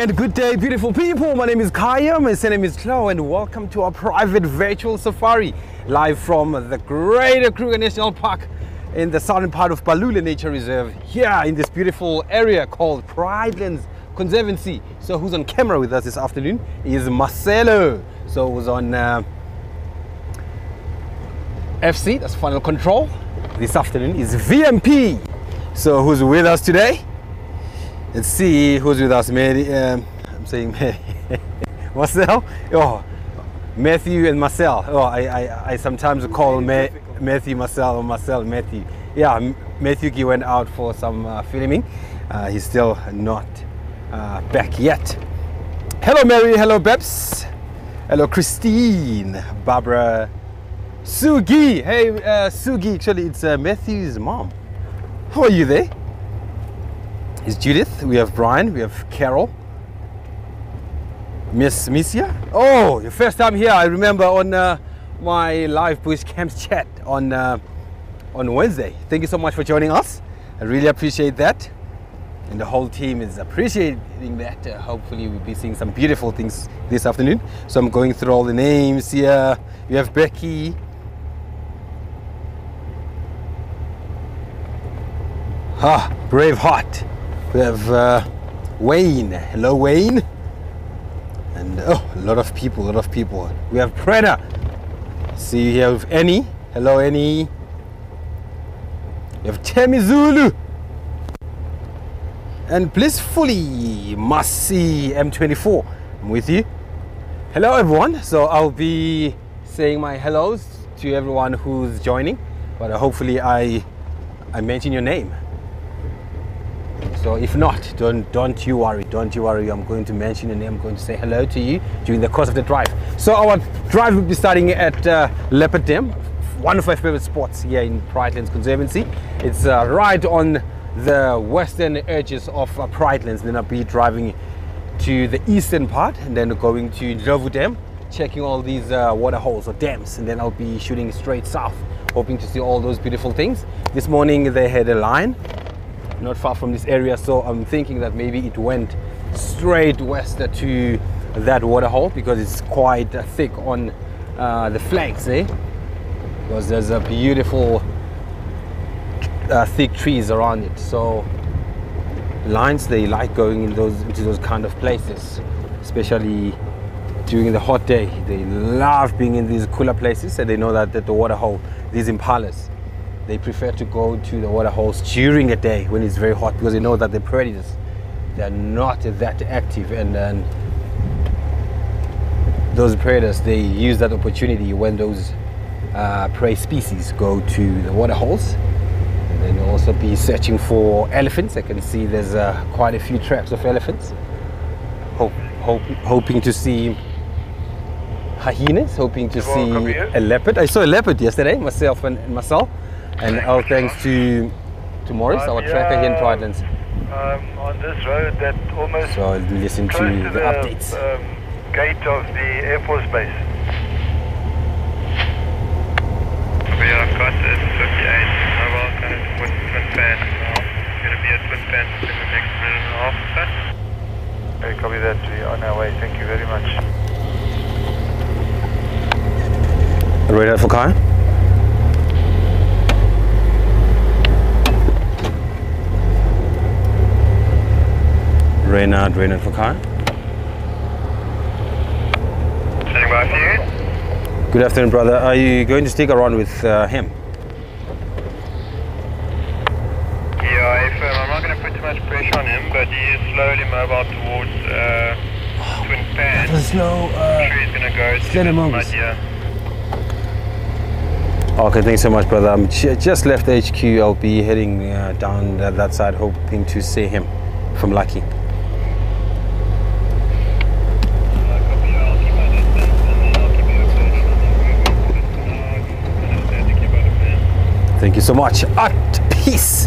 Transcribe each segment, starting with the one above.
and good day, beautiful people. My name is Kaya, my name is Chloe, and welcome to our private virtual safari live from the Greater Kruger National Park in the southern part of Balule Nature Reserve here in this beautiful area called Pride Pridelands Conservancy. So, who's on camera with us this afternoon is Marcelo. So, who's on uh, FC, that's final control. This afternoon is VMP. So, who's with us today? Let's see who's with us. Mary, um, I'm saying Mary. Marcel? Oh, Matthew and Marcel. Oh, I, I, I sometimes call Ma- Matthew Marcel or Marcel Matthew. Yeah, Matthew he went out for some uh, filming. Uh, he's still not uh, back yet. Hello, Mary. Hello, Beps. Hello, Christine. Barbara. Sugi. Hey, uh, Sugi. Actually, it's uh, Matthew's mom. How are you there? Is Judith. We have Brian. We have Carol. Miss Misia. Oh, your first time here. I remember on uh, my live bush camps chat on uh, on Wednesday. Thank you so much for joining us. I really appreciate that, and the whole team is appreciating that. Uh, hopefully, we'll be seeing some beautiful things this afternoon. So I'm going through all the names here. We have Becky. Ah, Braveheart. We have uh, Wayne. Hello, Wayne. And oh, a lot of people, a lot of people. We have Preda. See you here with Annie. Hello, Annie. We have Temi Zulu. And blissfully Masi M24. I'm with you. Hello, everyone. So I'll be saying my hellos to everyone who's joining, but hopefully I I mention your name. So if not, don't don't you worry, don't you worry. I'm going to mention your name. I'm going to say hello to you during the course of the drive. So our drive will be starting at uh, Leopard Dam, one of my favorite spots here in Pridelands Conservancy. It's uh, right on the western edges of uh, Pridelands. Then I'll be driving to the eastern part and then going to Ndlovu Dam, checking all these uh, water holes or dams, and then I'll be shooting straight south, hoping to see all those beautiful things. This morning they had a line not far from this area so i'm thinking that maybe it went straight west to that waterhole because it's quite thick on uh, the flanks eh? Because there's a beautiful uh, thick trees around it so lions they like going in those into those kind of places especially during the hot day. They love being in these cooler places and they know that, that the waterhole these impalas they prefer to go to the water holes during the day when it's very hot because they know that the predators they're not that active. And then those predators they use that opportunity when those uh, prey species go to the water holes. And then also be searching for elephants. I can see there's uh, quite a few traps of elephants. Hope, hope, hoping to see hyenas hoping to see a leopard. I saw a leopard yesterday myself and, and myself and all thanks to to Morris, our tracker here in Pridelands. Um, on this road that almost So I'll listen to close the, the updates. Um, gate of the Air Force Base. We have got this 58 mobile kind of twin, twin fan now. Going to be a twin fan within the next minute and a half or so. Okay, copy that. We are on our way. Thank you very much. Ready for car? Reynard, Reynard for car. Standing by for you. Good afternoon, brother. Are you going to stick around with uh, him? Yeah, if, um, I'm not going to put too much pressure on him, but he is slowly mobile towards uh, twin fan. slow. I'm sure he's going to go to him this move. mud. Okay, thanks so much, brother. I'm ju- just left HQ. I'll be heading uh, down that, that side, hoping to see him from Lucky. Uh, copy, I'll keep my distance and then I'll keep you updated on the movement. Uh, I'm going to keep out of fan. Thank you so much. At peace.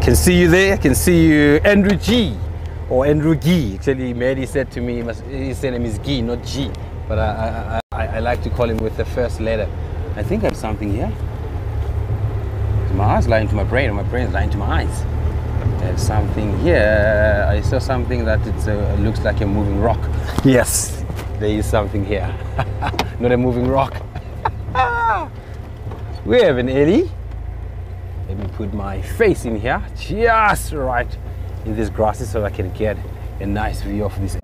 Can see you there. Can see you, Andrew G. Or Andrew G. Actually, Mary said to me, his name is G, not G. But I, I, I, I like to call him with the first letter. I think I have something here. My eyes lying to my brain, or my brain is lying to my eyes. I have something here. I saw something that it a, uh, looks like a moving rock. Yes, there is something here. Not a moving rock. we have an Ellie. Let me put my face in here, just right in this grasses so I can get a nice view of this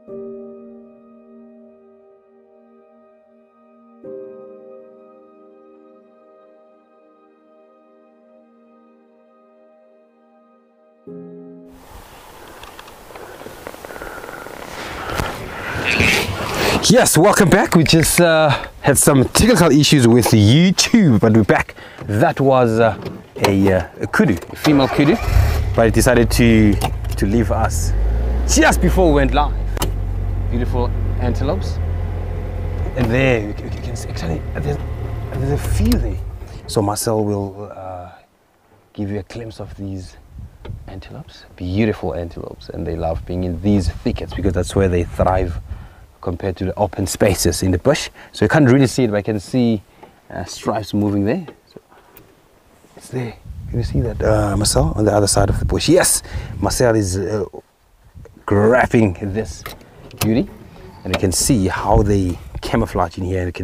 Yes, welcome back. We just uh, had some technical issues with YouTube, but we're back. That was uh, a, uh, a kudu, a female kudu, but it decided to to leave us just before we went live. Beautiful antelopes, and there you can, you can see actually there's, there's a few there. So Marcel will uh, give you a glimpse of these antelopes, beautiful antelopes, and they love being in these thickets because that's where they thrive compared to the open spaces in the bush. So you can't really see it, but I can see uh, stripes moving there. There. Can you see that, uh, Marcel, on the other side of the bush? Yes, Marcel is uh, grabbing this beauty, and you can see how they camouflage in here. You can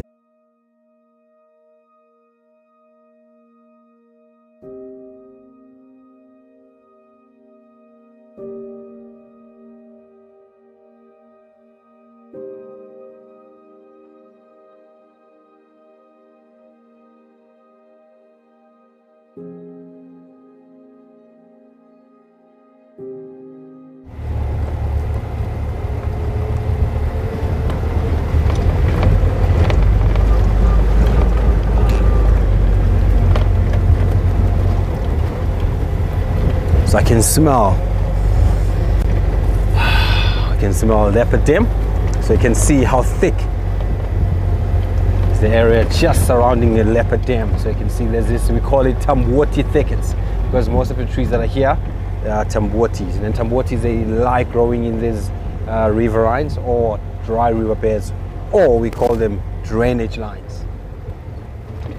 can smell, I can smell leopard dam. So you can see how thick is the area just surrounding the leopard dam. So you can see there's this, we call it Tamboti thickets because most of the trees that are here are Tambotis. And then Tambotis, they like growing in these uh, riverines or dry riverbeds, or we call them drainage lines. You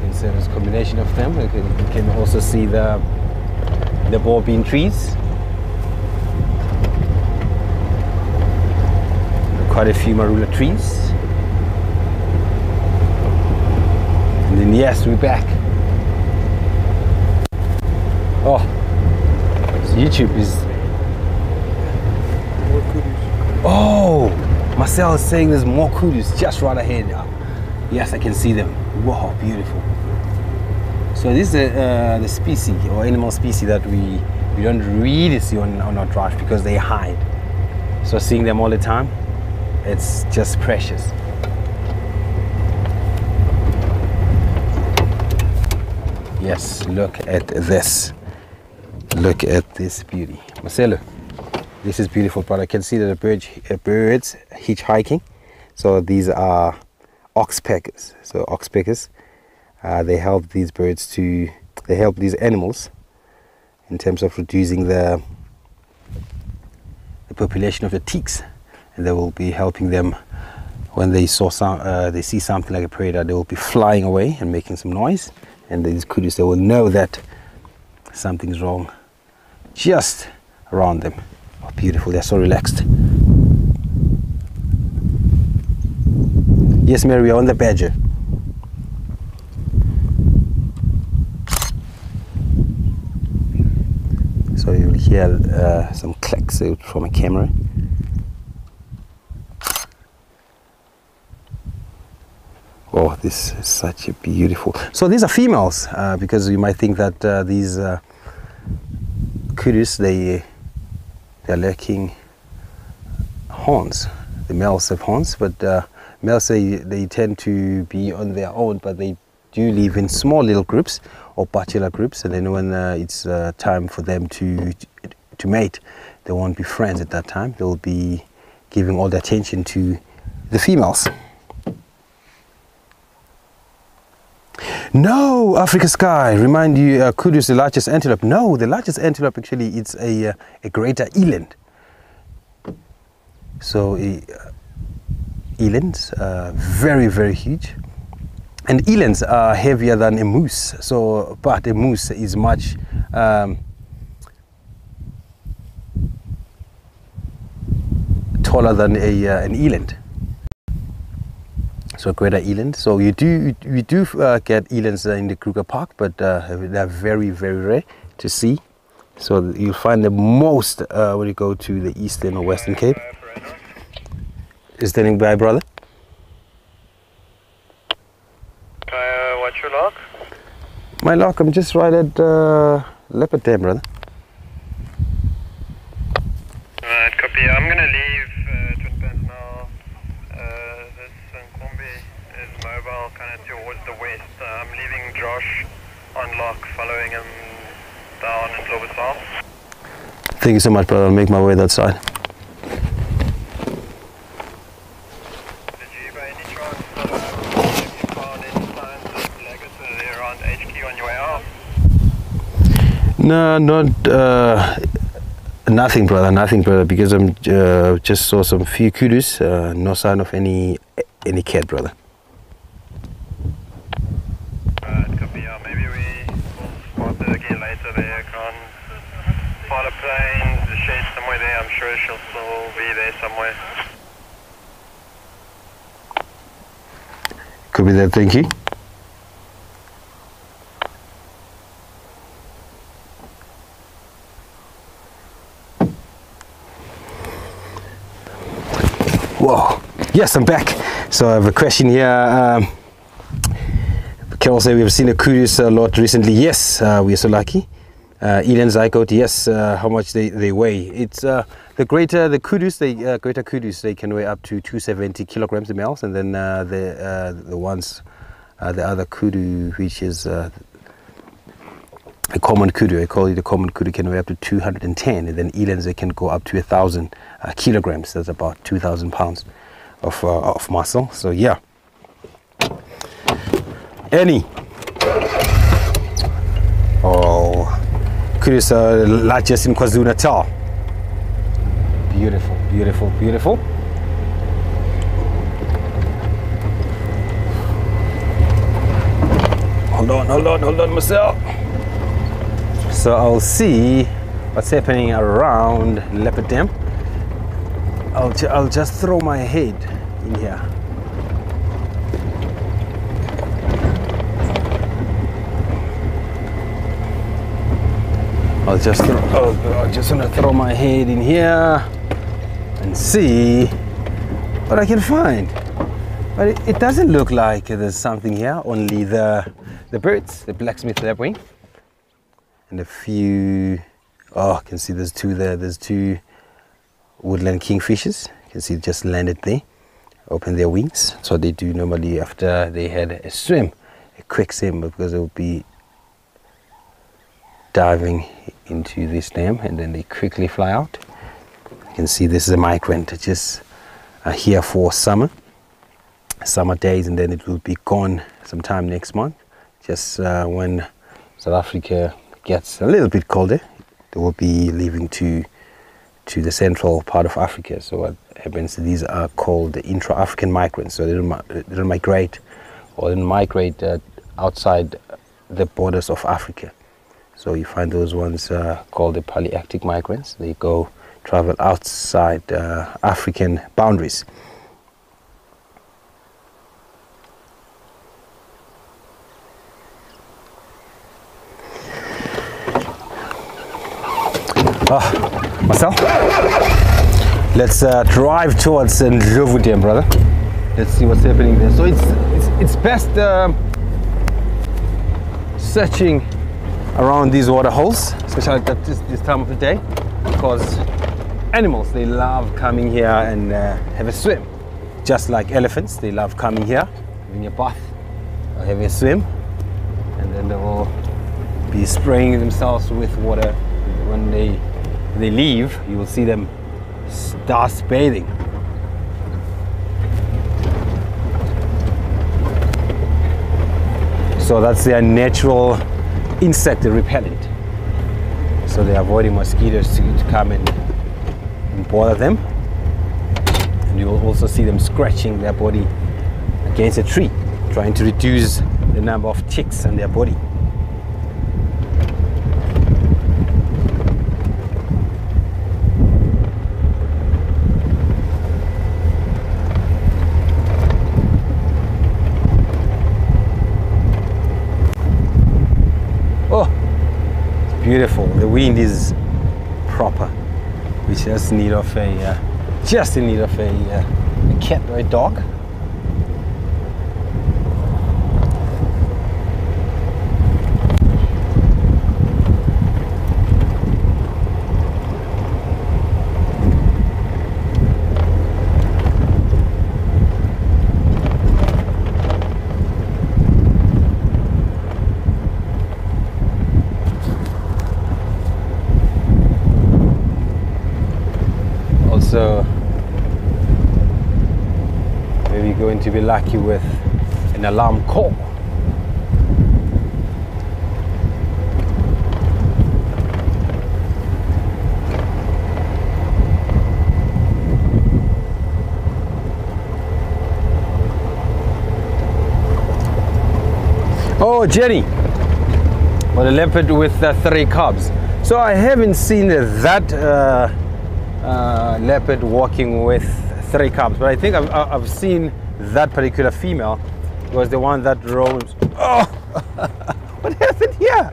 can see a combination of them. You can, you can also see the the ball bean trees. Quite a few marula trees. And then yes, we're back. Oh, YouTube is. Oh, Marcel is saying there's more kudus just right ahead. Yes, I can see them. Wow, beautiful. So this is uh, the species or animal species that we, we don't really see on, on our drive because they hide. So seeing them all the time, it's just precious. Yes, look at this. Look at this beauty. Marcelo, this is beautiful, but I can see that the bird, uh, birds hitchhiking. So these are oxpeckers. So oxpeckers uh, they help these birds to they help these animals in terms of reducing the the population of the ticks and they will be helping them when they saw some uh, they see something like a predator they will be flying away and making some noise. And these kudus they will know that something's wrong just around them. Oh, beautiful they're so relaxed. Yes mary we are on the badger so you'll hear uh, some clicks out from a camera. Oh, this is such a beautiful. So these are females uh, because you might think that uh, these uh, they they're lacking horns. The males have horns, but uh, males they, they tend to be on their own, but they do live in small little groups or bachelor groups and then when uh, it's uh, time for them to to mate they won't be friends at that time. They'll be giving all the attention to the females. No africa sky remind you uh, kudu is the largest antelope. No the largest antelope actually it's a, uh, a greater eland. So uh, elands uh, very very huge and elands are heavier than a moose so but a moose is much um, taller than a uh, an eland. So greater eland. So you do you do uh, get elands in the Kruger Park but uh, they're very very rare to see. So you'll find the most uh, when you go to the eastern or western Cape. Is standing by brother? Your log? My lock, I'm just right at uh, Leopard Dam, brother. Alright, copy. I'm gonna leave uh, Twin now. Uh, this Nkombi is mobile, kind of towards the west. Uh, I'm leaving Josh on lock, following him down into the South. Thank you so much, brother. I'll make my way that side. Did you by any chance uh, have you found any signs of Legacy there around HQ on your way out? No, not uh, nothing, brother. Nothing, brother. Because I'm uh, just saw some few kudus. Uh, no sign of any any cat, brother. Alright, copy. Yeah, maybe we will spot it again later there. Can't find a plane, the shade somewhere there. I'm sure she'll still be there somewhere. Could be that. Thank you. Whoa. Yes, I'm back. So I have a question here. Um, Carol said we've seen a curious a lot recently. Yes, uh, we're so lucky. Uh, Elan zygote, yes, uh, how much they, they weigh. It's uh, the greater, the kudus, they, uh, greater kudus, they can weigh up to 270 kilograms of males. And then uh, the, uh, the ones, the other kudu, which is a common kudu, I call it a common kudu, can weigh up to 210. And then they can go up to 1,000 uh, kilograms. That's about 2,000 pounds of, uh, of muscle. So yeah. Any. Oh, kudus are largest in KwaZulu Natal. Beautiful, beautiful, beautiful. Hold on, hold on, hold on, Marcel. So I'll see what's happening around Leopard Dam. I'll, ju- I'll just throw my head in here. I'll just throw, oh, just want to throw my head in here and see what I can find. But it, it doesn't look like there's something here, only the, the birds, the blacksmith lapwing, and a few, oh, I can see there's two there, there's two woodland kingfishers. You can see just landed there, open their wings. So they do normally after they had a swim, a quick swim, because would be diving into this dam and then they quickly fly out. You can see this is a migrant just uh, here for summer, summer days, and then it will be gone sometime next month. Just uh, when South Africa gets a little bit colder, they will be leaving to to the central part of Africa. So what happens? These are called the intra-African migrants. So they don't, they don't migrate or they don't migrate uh, outside the borders of Africa. So you find those ones uh, called the Palearctic migrants. They go travel outside uh, African boundaries. Ah, Marcel, let's uh, drive towards uh, brother. Let's see what's happening there. So it's it's, it's best um searching around these water holes, especially at this, this time of the day, because animals they love coming here and uh, have a swim. Just like elephants, they love coming here, having a bath, or having a swim, and then they will be spraying themselves with water. When they they leave, you will see them start bathing. So that's their natural insect repellent. So they're avoiding mosquitoes to, to come and, and bother them. And you will also see them scratching their body against a tree, trying to reduce the number of ticks on their body. Oh, it's beautiful. The wind is proper. We just need of a, uh, just in need of a, uh, a cat or a dog. also maybe lucky with an alarm call Oh, Jenny. Well, a leopard with uh, three cubs. So I haven't seen that uh, uh, leopard walking with three cubs, but I think I've, I've seen that particular female was the one that roams. Oh, what happened here?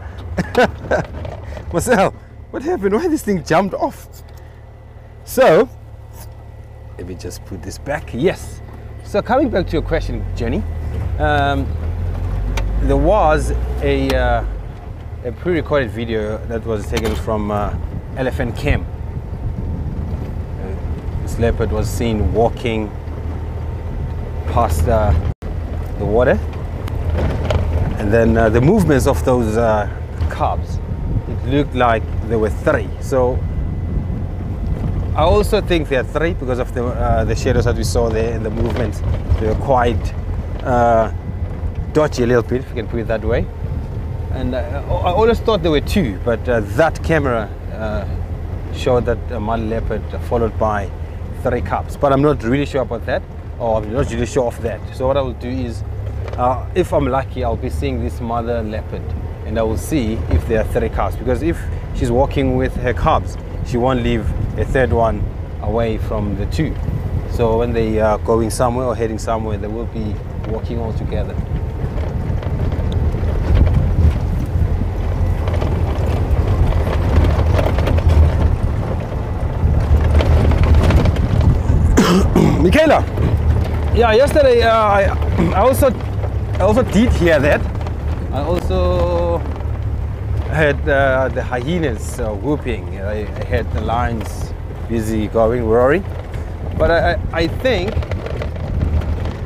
Marcel, what happened? Why this thing jumped off? So, let me just put this back. Yes. So coming back to your question, Jenny, um, there was a, uh, a pre-recorded video that was taken from uh, Elephant Camp this leopard was seen walking past uh, the water. And then uh, the movements of those uh, cubs it looked like there were three. So I also think there are three because of the, uh, the shadows that we saw there and the movements they were quite uh, dodgy a little bit if you can put it that way. And uh, I always thought there were two but that camera showed that a mud leopard followed by three cubs, but I'm not really sure about that, or I'm not really sure of that. So what I will do is, uh, if I'm lucky, I'll be seeing this mother leopard, and I will see if there are three cubs. Because if she's walking with her cubs, she won't leave a third one away from the two. So when they are going somewhere or heading somewhere, they will be walking all together. Michaela, yeah, yesterday uh, I, also I also did hear that. I also heard uh, the hyenas uh, whooping. I, I heard the lions busy going roaring. But I, I, I think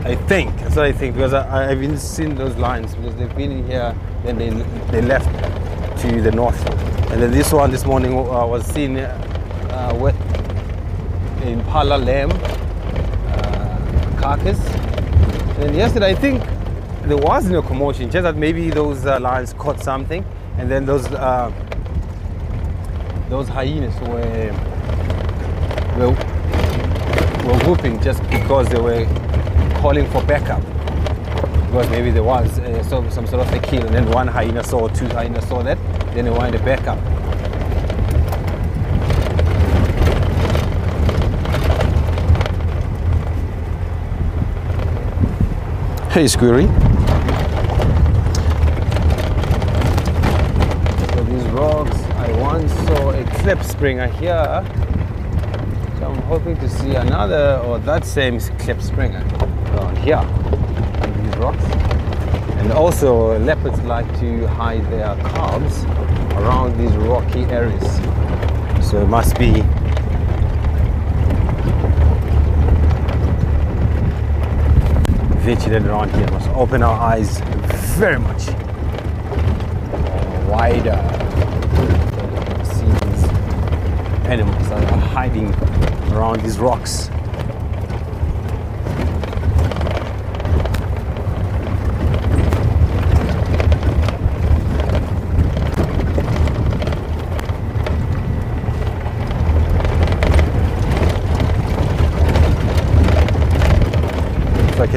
I think that's what I think because I, I haven't seen those lions because they've been here then they they left to the north and then this one this morning uh, was seen uh, with impala lamb carcass. And yesterday, I think there was no commotion, just that maybe those uh, lions caught something, and then those uh, those hyenas were, were were whooping just because they were calling for backup. Because maybe there was uh, some, some sort of a kill, and then one hyena saw, two hyenas saw that, then they wanted a backup. Hey Squirry. So these rocks, I once saw a klipspringer here. So I'm hoping to see another or that same klipspringer around here these rocks. And also leopards like to hide their cubs around these rocky areas. So it must be vigilant around here. Must open our eyes very much wider. See these animals that are hiding around these rocks.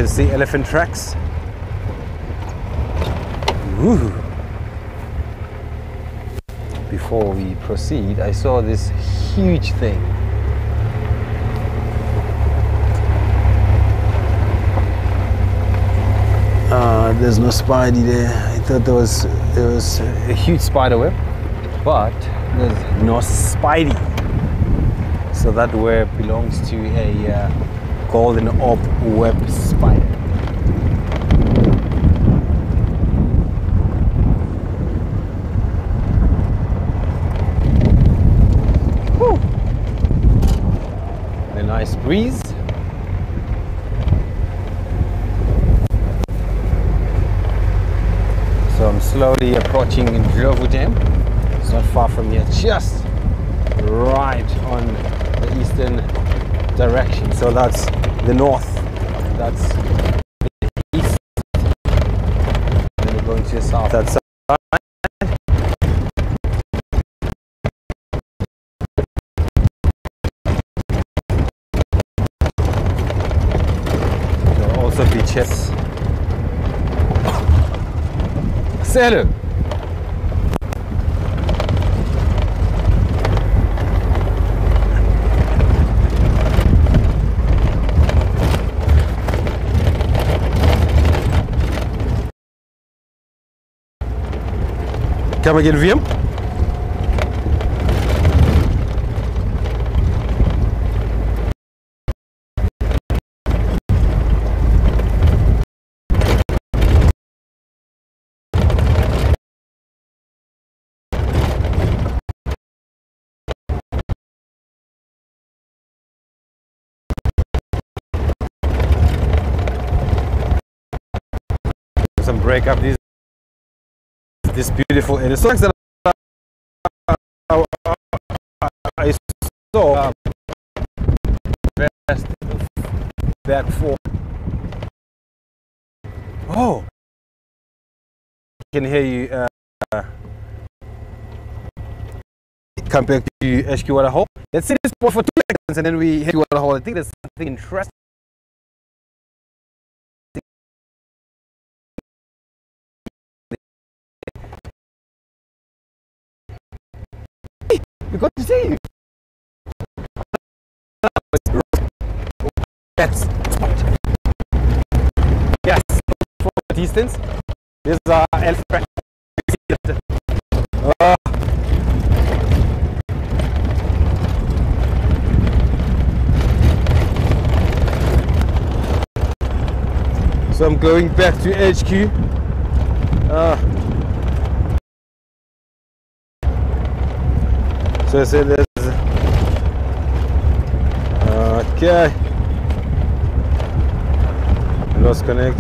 Can see elephant tracks. Ooh. Before we proceed, I saw this huge thing. Uh, there's no spidey there. I thought there was there was a huge spider web, but there's no spidey. So that web belongs to a uh, golden orb web spider. Whew. A nice breeze. So I'm slowly approaching Ndlovu Dam. It's not far from here, just right on the eastern direction. So that's the north. That's the east. Then we're going to the south. That's There will also be chess. Kan we again, Wiem? Some break up this beautiful and the songs that I, I saw best back four. Oh, I can hear you. Uh, come back to HQ Waterhole. Let's see this spot for two seconds and then we hit Waterhole. I think there's something interesting. Got to see you. That's yes. For distance, this is uh, elephant. Uh, so I'm going back to HQ. Uh, So I said there's okay. Lost connect.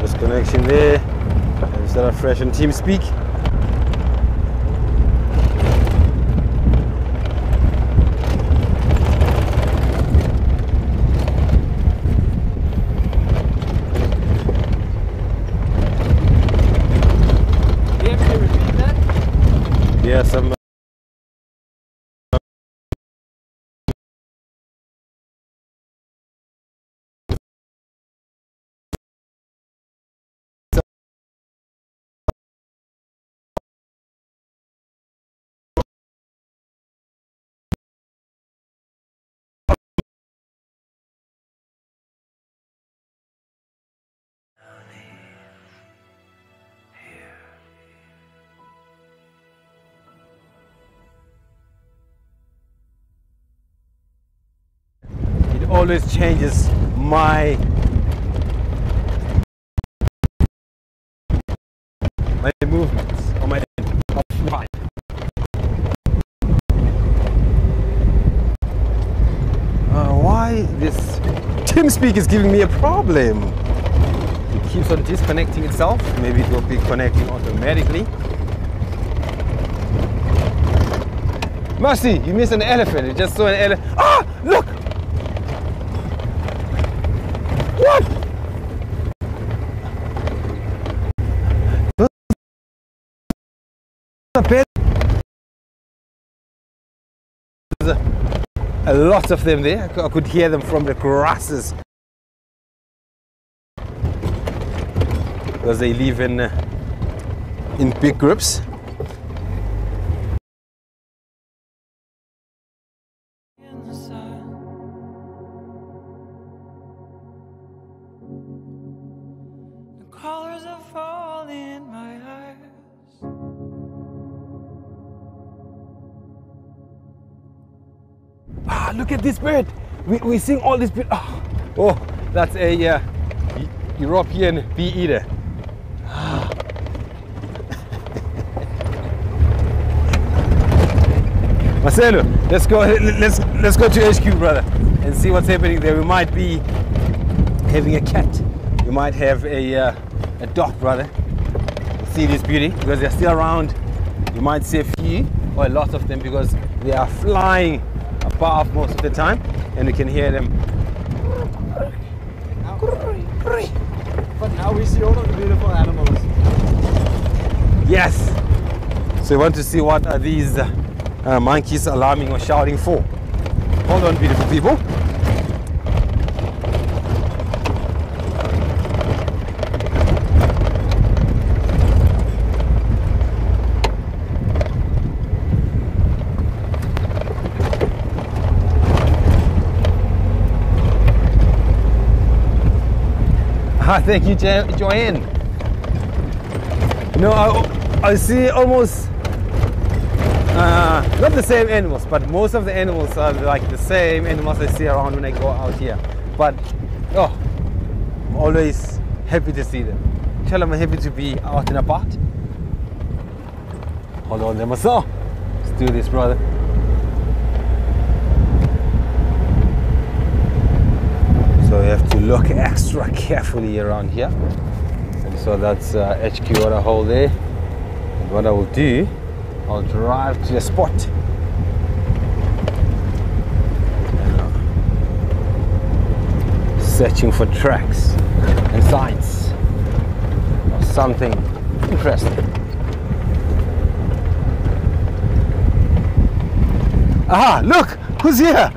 Lost connection there. Instead of fresh on TeamSpeak. Yes, I'm. Always changes my my movements or my. Uh, why this TeamSpeak is giving me a problem? It keeps on disconnecting itself. Maybe it will be connecting automatically. Mercy, you missed an elephant. You just saw an elephant. Ah, look! What? Are. There's a, a lot of them there. I I could hear them from the grasses. Because they live in uh, in big groups. Ah, look at this bird. We, we seeing all this bird. Oh, oh that's a uh, European bee eater. Marcelo, let's go. Let's let's go to HQ, brother, and see what's happening there. We might be having a cat. We might have a uh, a dog, brother. See this beauty because they're still around. You might see a few or a lot of them because they are flying above most of the time, and you can hear them. But now we see all of the beautiful animals. Yes. So you want to see what are these uh, monkeys alarming or shouting for? Hold on, beautiful people. Ah, thank you, Jo- Joanne. No, I, I see almost uh, not the same animals, but most of the animals are like the same animals I see around when I go out here. But oh, I'm always happy to see them. Tell them I'm happy to be out and about. Hold on, there, Marcel. Let's do this, brother. So you have to look extra carefully around here. And so that's uh, HQ water hole there. And what I will do, I'll drive to the spot. Uh, searching for tracks and signs or something interesting. Aha, look, who's here?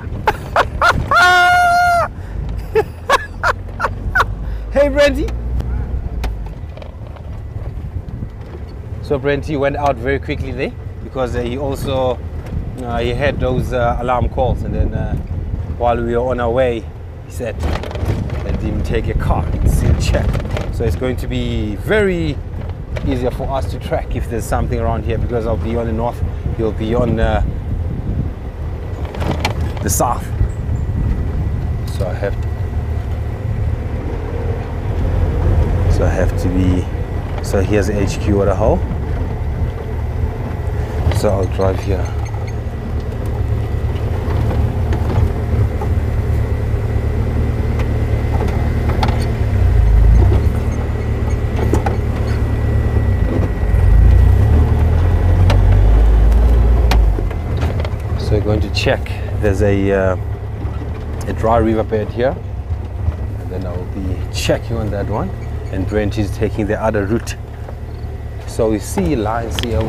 hey, Brenty. So Brenty went out very quickly there because uh, he also uh, he had those uh, alarm calls, and then while we were on our way, he said, "Let him take a car see and check." So it's going to be very easier for us to track if there's something around here because I'll be on the north, he'll be on uh, the south. So I have to, so I have to be so here's the HQ water hole. So I'll drive here. So we're going to check. There's a uh, a dry riverbed here, and then I'll be checking on that one. And Brent is taking the other route. So we see lines here.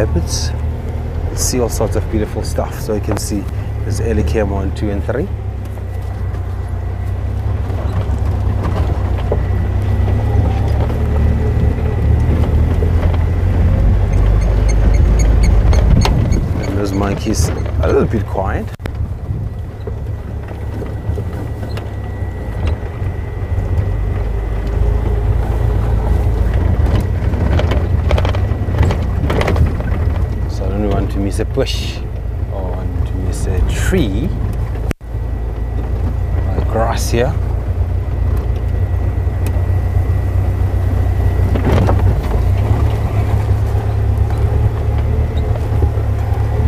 Leopards. See all sorts of beautiful stuff. So you can see there's Elicam on two and three. And those monkeys a little bit quiet. So I miss a bush or want a tree. Grass here.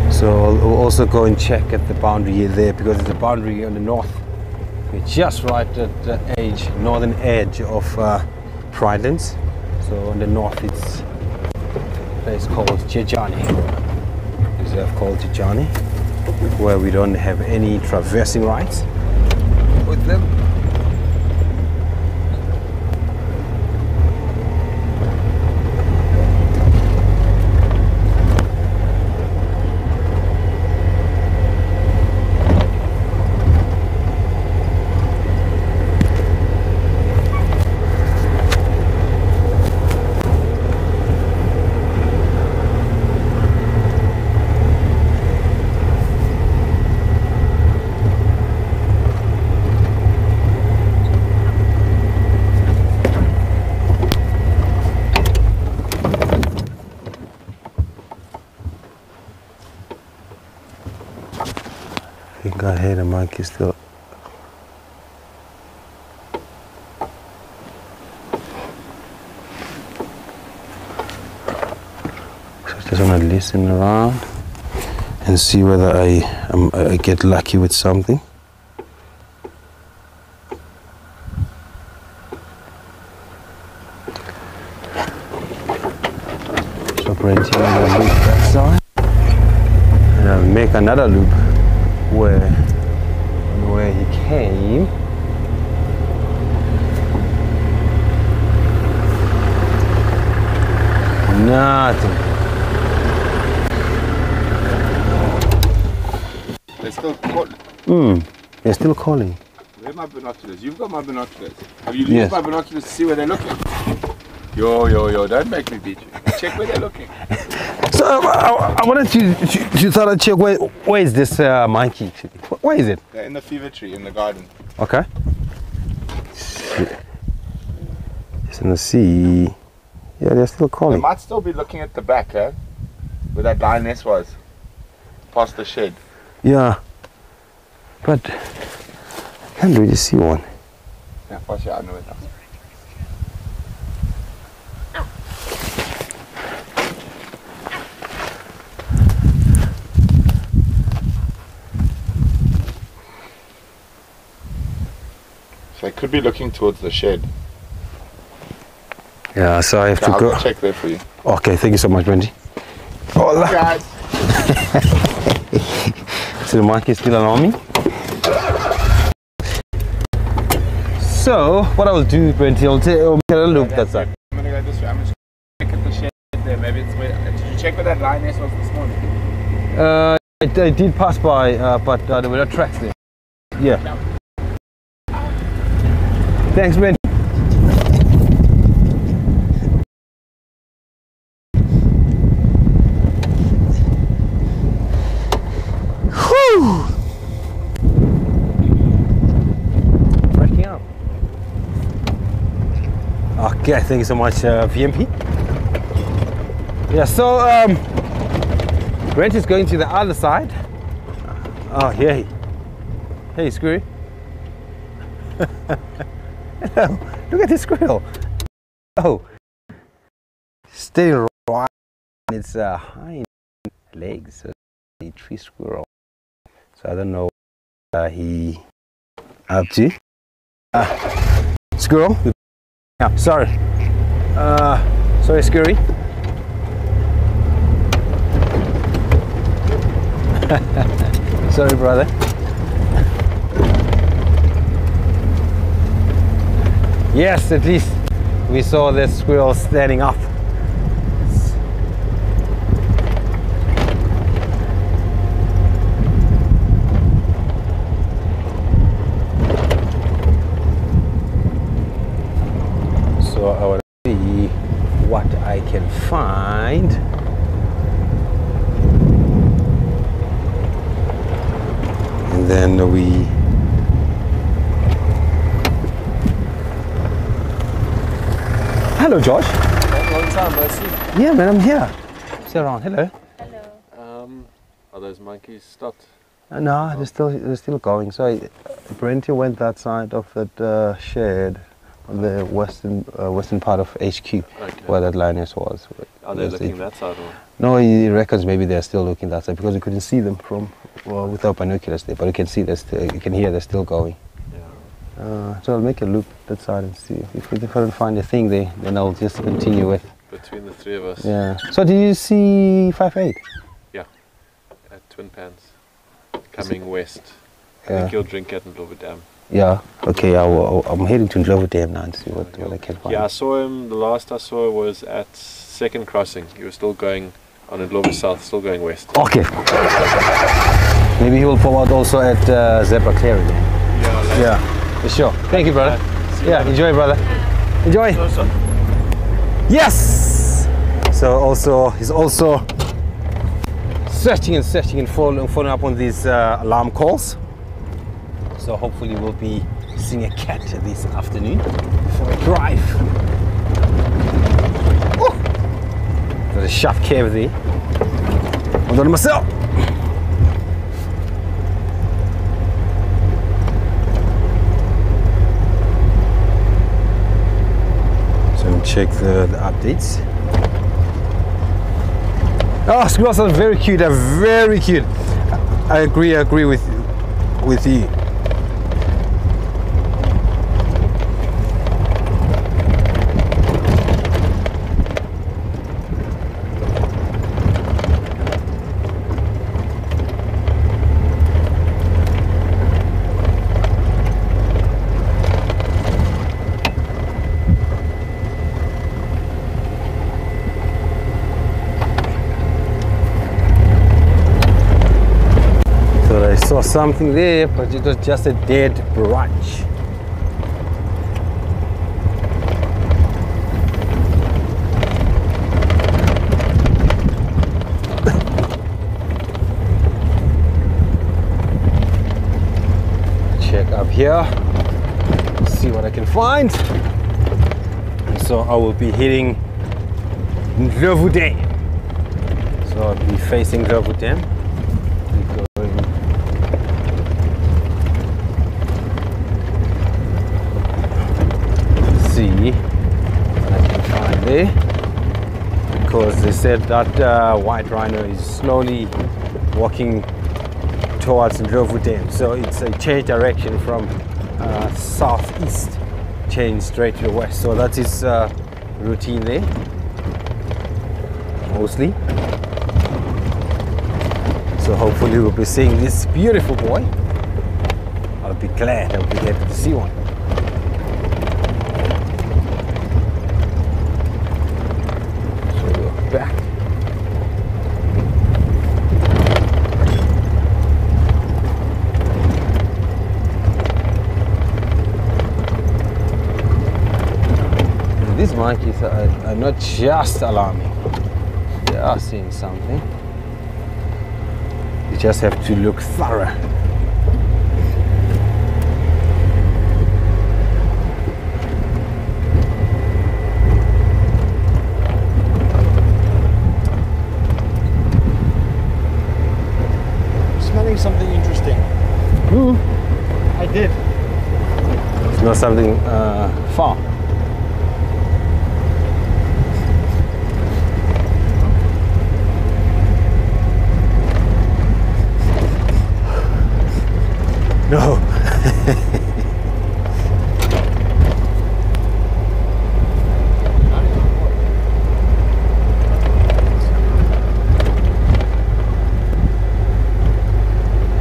So I'll also go and check at the boundary there because it's a boundary on the north. We're just right at the edge, northern edge of uh, Pridelands. So on the north it's a place called Jejani. Reserve called Jejani, where we don't have any traversing rights with them. Monkey still. So just want to listen around and see whether I, um, I get lucky with something. So Brent, here I'm loop that side. And I'll make another loop where where he came. Nothing. They're still caught. Hmm. They're still calling. Where are my binoculars? You've got my binoculars. Have you Yes. used my binoculars to see where they're looking? Yo, yo, yo, don't make me beat you. Check where they're looking. So uh, I, I wanted to, to, to sort of check where, where is this uh, monkey? Where is it? They're in the fever tree in the garden. Okay. It's in the sea. Yeah, they're still calling. They might still be looking at the back, eh? Where that lioness was. Past the shed. Yeah. But I can't really see one. Yeah, I know it now. So they could be looking towards the shed. Yeah, so I have Yeah, to I'll go. check there for you. Okay, thank you so much, Benji. Hola. Guys. So the monkey is still alarming. So what I will do, Benji, I'll take I'll make a loop that side. I'm gonna go this way. I'm just gonna check at the shed there. Maybe it's where. Did you check where that lioness was this morning? Uh, I, I did pass by, uh, but uh, there were no tracks there. Yeah. Thanks, Ben. Whew. Breaking up. Okay, thank you so much, uh, VMP. Yeah, so um, Brent is going to the other side. Oh, yay. Hey, Screwy. Hello. Look at this squirrel. Oh. Still right on its uh, hind legs. A tree squirrel. So I don't know uh, he up to. Uh, squirrel? Yeah, sorry. Uh, sorry, Scurry. Sorry, brother. Yes, at least we saw the squirrel standing up. So I want to see what I can find. And then we Hello Josh. Long time, Mercy. Yeah man, I'm here. Sit around. Hello. Um, are those monkeys stopped? Uh, no, they're still they're still going. So I, Brentia went that side of that uh, shed on the western uh, western part of HQ Okay. where that lioness was. Are they looking that side or? No, he reckons maybe they're still looking that side because we couldn't see them from well, without binoculars there, but you can see they're still, you can hear they're still going. Yeah. Uh, so I'll make a loop that side and see if we if I don't find a thing there, then I'll just continue with. Between the three of us Yeah. So do you see five eight? at Twin Pans, coming west. I Yeah. think you'll drink at Ndlovu Dam. Yeah. Okay. I will, I'm heading to Ndlovu Dam now and see what, what I can find. Yeah, I saw him. The last I saw was at second crossing. He was still going on Ndlovu South, still going west. Okay. Maybe he will pull out also at uh, Zebra Clearing. Yeah. like- Yeah. For sure. Thank you, brother. You Yeah. later. Enjoy, brother. Enjoy. Yes. So also he's also searching and searching and following, following up on these uh, alarm calls. So hopefully we'll be seeing a cat this afternoon for a drive. Oh! Got There's a sharp curve there. I'm done it myself. So check the, the updates. Oh, squirrels are very cute. They're very cute. I agree. I agree with with you. Something there, but it was just a dead branch. Check up here, see what I can find. So I will be hitting Ndlovu Dam. So I'll be facing Ndlovu Dam. Going see what I can find there because they said that uh, white rhino is slowly walking towards Ndlovu Dam. So it's a change direction from uh, southeast change straight to the west. So that's his uh, routine there mostly. So hopefully we'll be seeing this beautiful boy. I'll be glad I'll be happy to see one So we're back. Monkeys are, are not just alarming. They are seeing something. You just have to look thorough. Smelling something interesting. I did. It's not something uh, far. No.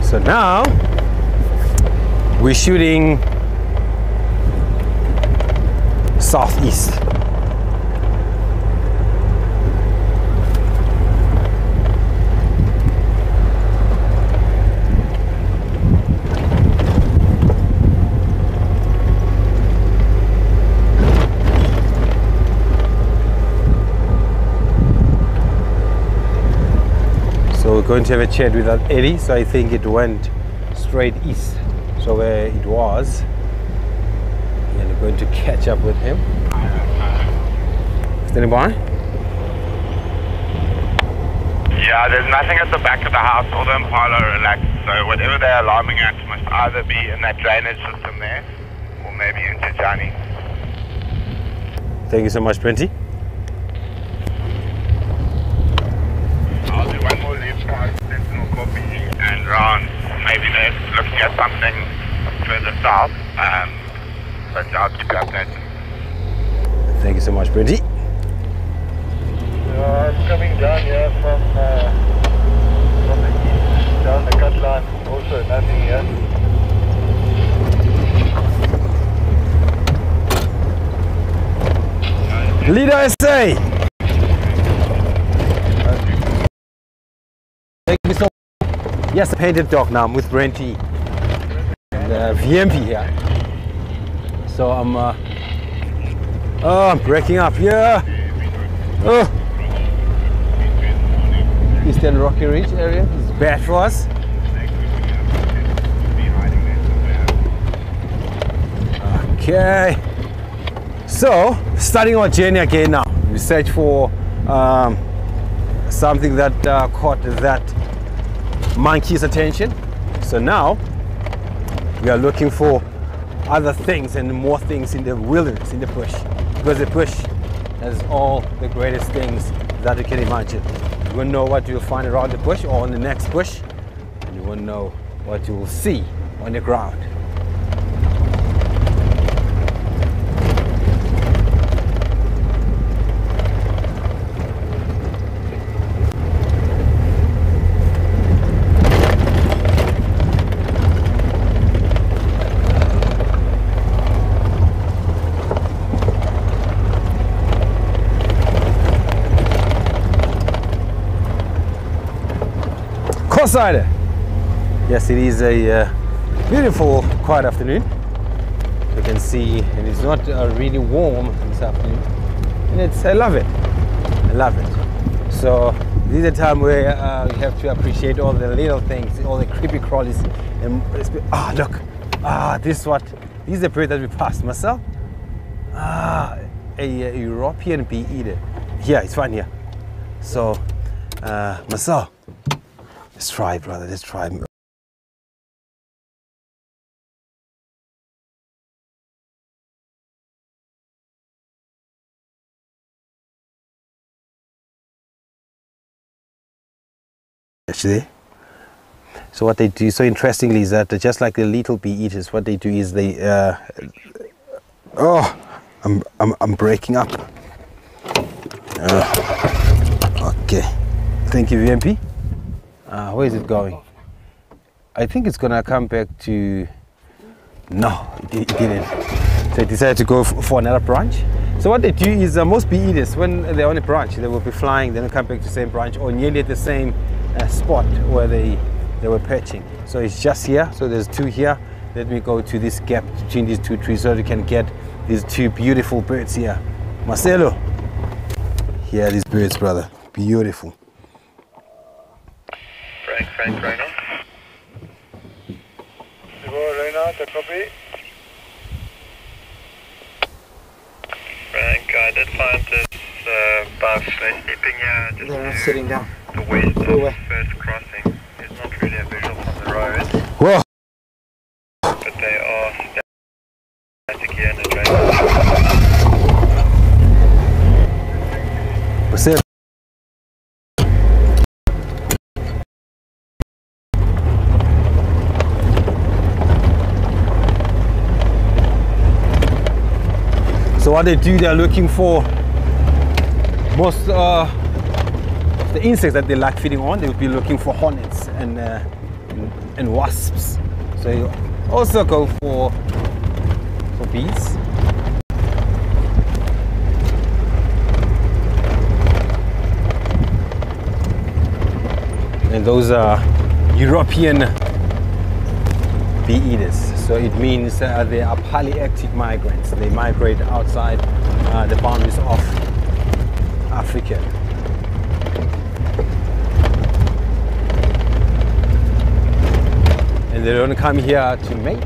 so now we're shooting southeast. Going to have a chat with that Eddie. So I think it went straight east. So where it was, and we're going to catch up with him. Standing by. Yeah, there's nothing at the back of the house. All the Impala are relaxed. So whatever they're alarming at must either be in that drainage system there, or maybe into Johnny. Thank you so much, Plenty. I'll do one more leave for sentinel copy and round. Maybe they're looking at something further south. Um, but I'll keep you updated. Thank you so much, Plenty. Uh, I'm coming down here from, uh, from the east, down the cut line. Also nothing here. Leader SA. Thank you so Yes, painted dog now. I'm with Brenty and uh, VMP here. So I'm, uh, oh, I'm breaking up. Yeah. Oh. Eastern Rocky Ridge area is bad for us. Okay. So, starting our journey again now. We search for um, something that uh, caught that monkey's attention. So now we are looking for other things and more things in the wilderness, in the bush, because the bush has all the greatest things that you can imagine. You won't know what you'll find around the bush or on the next bush, and you won't know what you will see on the ground. Corsider. Yes, it is a uh, beautiful, quiet afternoon. You can see it is not uh, really warm this afternoon, and it's I love it. I love it. So this is a time where uh, you have to appreciate all the little things, all the creepy crawlies, and ah, look, ah, this is what this is the bird that we passed. Marcel, ah, a, a European bee eater. Yeah, it's fine here. So, uh. Let's try, brother. Let's try. Actually, so what they do so interestingly is that just like the little bee eaters, what they do is they. Uh, oh, I'm I'm I'm breaking up. Uh, okay, thank you, VMP. Uh, where is it going? I think it's gonna come back to. No, it, it didn't. So it decided to go for another branch. So what they do is uh, most bee eaters, when they're on a branch, they will be flying, then come back to the same branch or nearly at the same uh, spot where they they were perching. So it's just here. So there's two here. Let me go to this gap between these two trees so you can get these two beautiful birds here. Marcelo. Here, these birds, brother. Beautiful. Frank, Frank, Rhino. Zero, Reynard, a copy. Frank, I did find this uh, buff. They're sleeping here just They're to sitting down. the west Go away. first crossing. It's not really a visual from the road, Whoa. but they are static here in the drainage. Marcelo. What they do, they're looking for most uh, the insects that they like feeding on. They would be looking for hornets and uh, and, and wasps. So you also go for for bees. and those are European eaters. So it means uh, they are Palearctic migrants. They migrate outside uh, the boundaries of Africa. And they don't come here to mate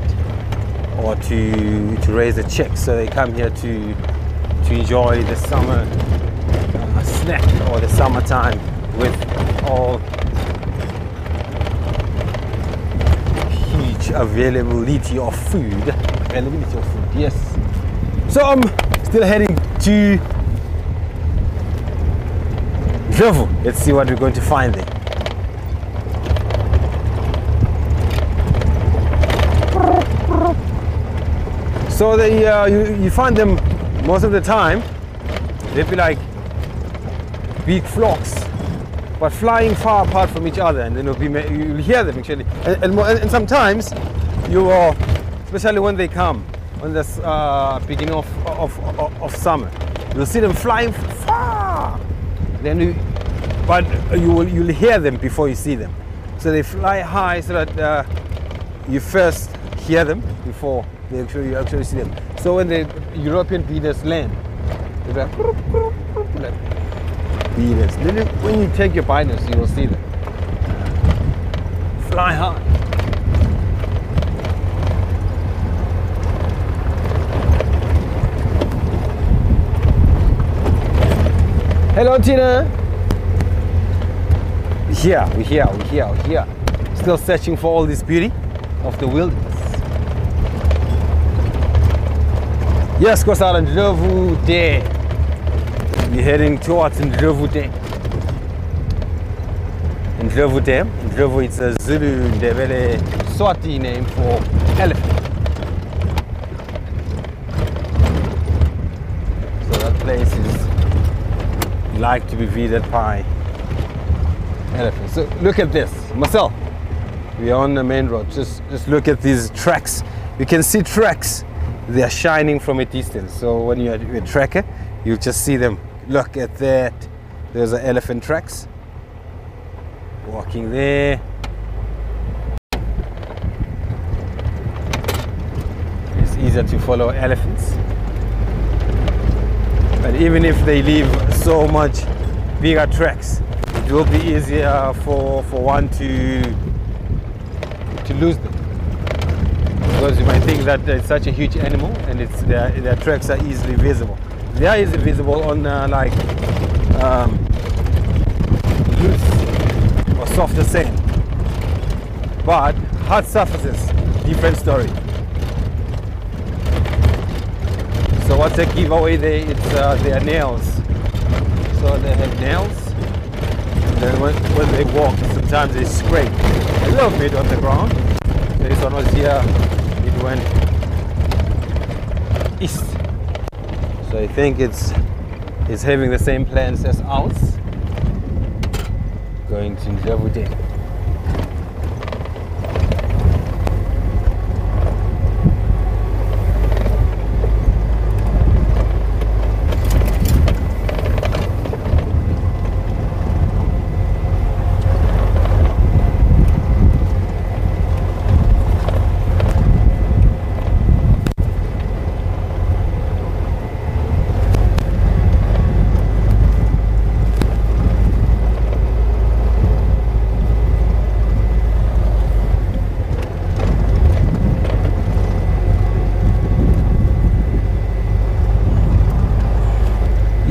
or to to raise a chick. So they come here to to enjoy the summer uh, snack or the summertime with all availability of food. Availability of food, yes. So I'm still heading to Ndlovu. Let's see what we're going to find there. So they, uh, you, you find them most of the time. They'd be like big flocks but flying far apart from each other, and then you'll, be, you'll hear them actually. And, and, and sometimes you will, especially when they come on this uh, beginning of, of, of, of summer, you'll see them flying far. Then you, but you will you'll hear them before you see them. So they fly high so that uh, you first hear them before they actually, you actually see them. So when the European bee eaters land, they're like, like beaters. Then it- when you take your binders, you will see them. Fly high. Hello, Tina. Here, we're here, we're here, we're here. Still searching for all this beauty of the wilderness. Yes, Kosala Ndlovu there. Be heading towards Ndlovu Dam. Ndlovu it's a Zulu Ndebele Swati name for elephant. So that place is like to be visited by elephants. So look at this, Marcel. We are on the main road. Just just look at these tracks. You can see tracks. They are shining from a distance. So when you're a tracker, you just see them. Look at that. There's the elephant tracks. Walking there. It's easier to follow elephants. But even if they leave so much bigger tracks, it will be easier for, for one to to lose them. Because you might think that it's such a huge animal and it's their, their tracks are easily visible. They are easily visible on uh, like um, loose or softer sand. But hard surfaces, different story. So what's the giveaway there? It's uh, their nails. So they have nails. And then when, when they walk, sometimes they scrape a little bit on the ground. This one was here, it went east. So I think it's it's having the same plans as ours. Going to Ndlovu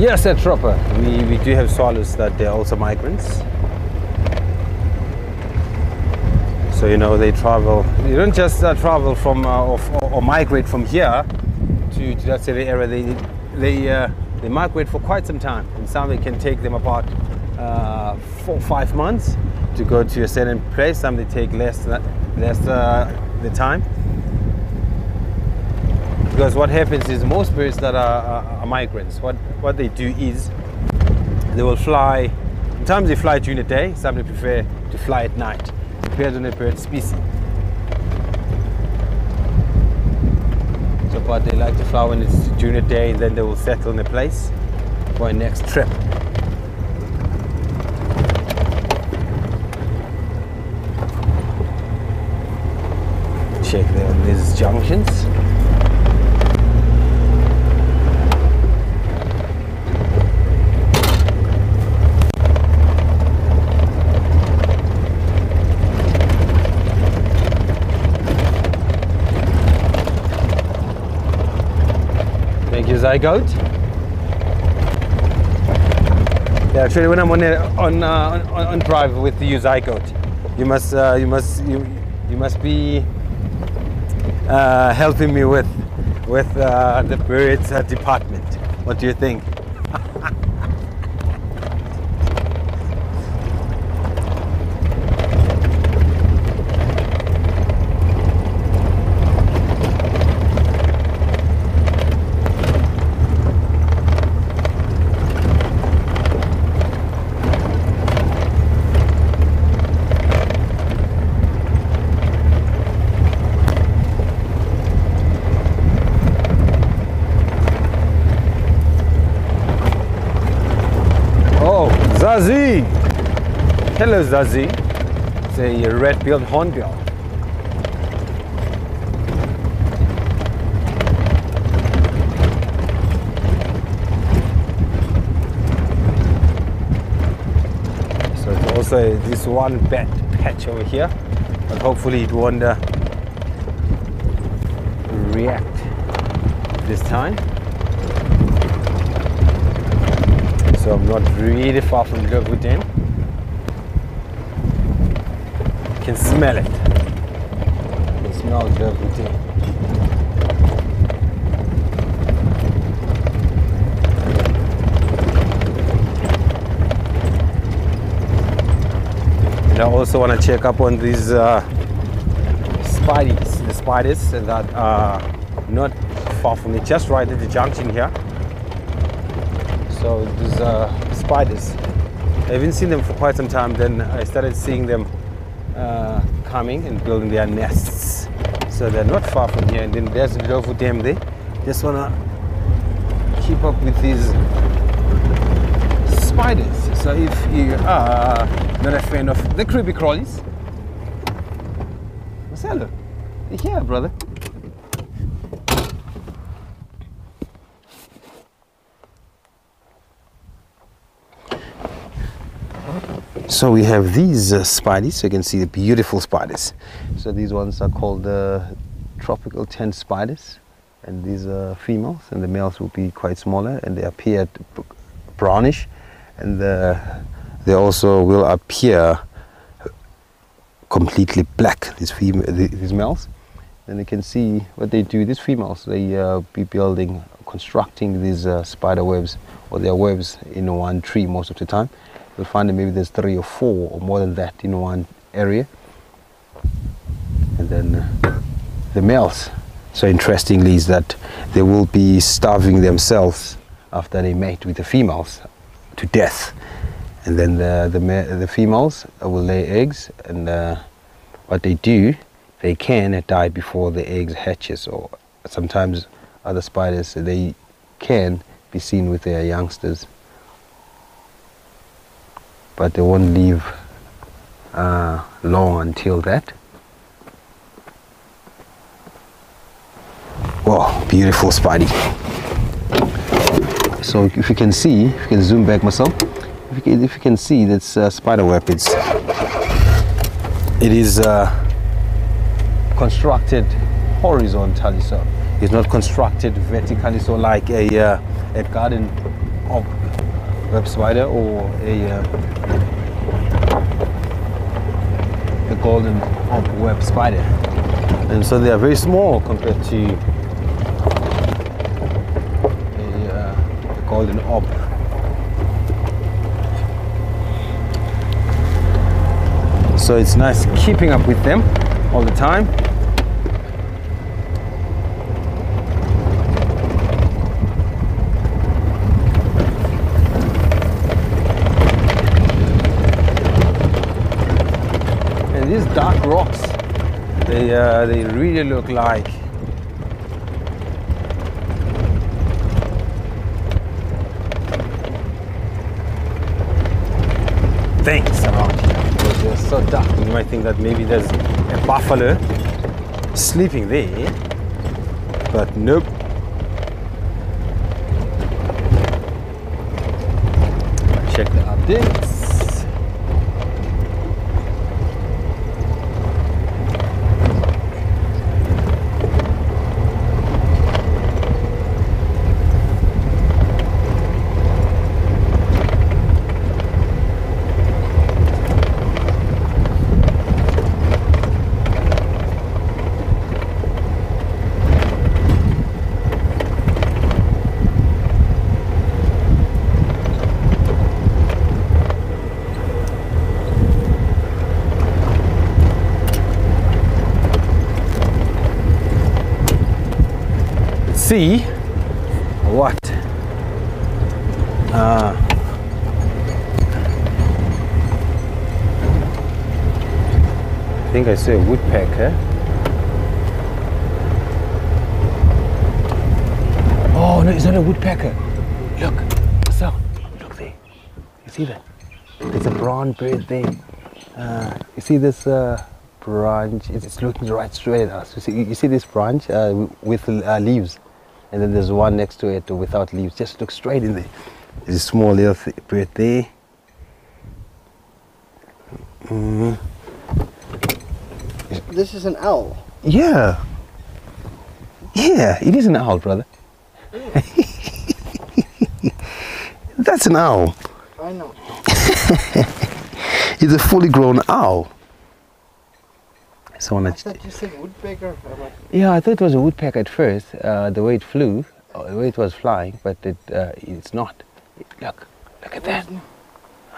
Yes, at Tropper, we, we do have swallows that they're also migrants. So you know they travel. They don't just uh, travel from uh, or, or migrate from here to, to that city area. They they uh, they migrate for quite some time. And some it can take them about uh, four five months to go to a certain place. Some they take less less uh, the time. Because what happens is most birds that are, are, are migrants, what, what they do is they will fly, sometimes they fly during the day, some they prefer to fly at night, depends on the bird species. So but they like to fly when it's during the day and then they will settle in a place for a next trip. Check on these junctions. You, Zygote. Yeah, actually, when I'm on a, on, uh, on on drive with the Zygote, you must uh, you must you you must be uh, helping me with with uh, the birds uh, department. What do you think? Oh, Zazie! Zazie. It's a red-billed hornbill. So it's also this one bad patch over here, but hopefully it won't uh, react this time. So I'm not really far from Ndlovu Dam. can smell it. It smells good too. And I also want to check up on these uh, spiders, the spiders that are not far from me, just right at the junction here. So these uh, spiders. I haven't seen them for quite some time, then I started seeing them coming and building their nests. So they're not far from here. And then there's the Ndlovu Dam there. Just wanna keep up with these spiders. So if you are not a fan of the creepy crawlies, Marcelo, you here, brother? So we have these uh, spiders. So you can see the beautiful spiders. So these ones are called the tropical tent spiders, and these are females, and the males will be quite smaller, and they appear brownish, and the, they also will appear completely black. These fem- these males. And you can see what they do. These females, they uh, be building, constructing these uh, spider webs or their webs in one tree most of the time. You'll find that maybe there's three or four or more than that in one area. And then uh, the males. So interestingly is that they will be starving themselves after they mate with the females to death. And then the, the, the females will lay eggs and uh, what they do, they can die before the eggs hatches or sometimes other spiders, they can be seen with their youngsters but they won't leave uh, long until that. Wow, beautiful Spidey. So if you can see, if you can zoom back myself, if you can, if you can see that's uh, spider web, it's it is uh, constructed horizontally, so it's not constructed vertically, so like a uh, a garden orb web spider or a uh, the golden orb web spider. And so they are very small compared to a uh, golden orb. So it's nice keeping up with them all the time. Dark rocks, they uh, they really look like things around here they're so dark. You might think that maybe there's a buffalo sleeping there, but nope. Check the updates. see what uh, A woodpecker. Oh no, it's not a woodpecker. Look, so look there. You see that? There's a brown bird there. Uh, you see this uh, branch? It's, it's looking right straight at us. You see, you see this branch uh, with uh, leaves, and then there's one next to it without leaves. Just look straight in there. There's a small little bird there. Mhm. This is an owl. Yeah. Yeah, it is an owl, brother. That's an owl. I know. It's a fully grown owl. So when I thought you said woodpecker. Yeah, I thought it was a woodpecker at first, uh, the way it flew, the way it was flying, but it, uh, it's not. Look, look at that.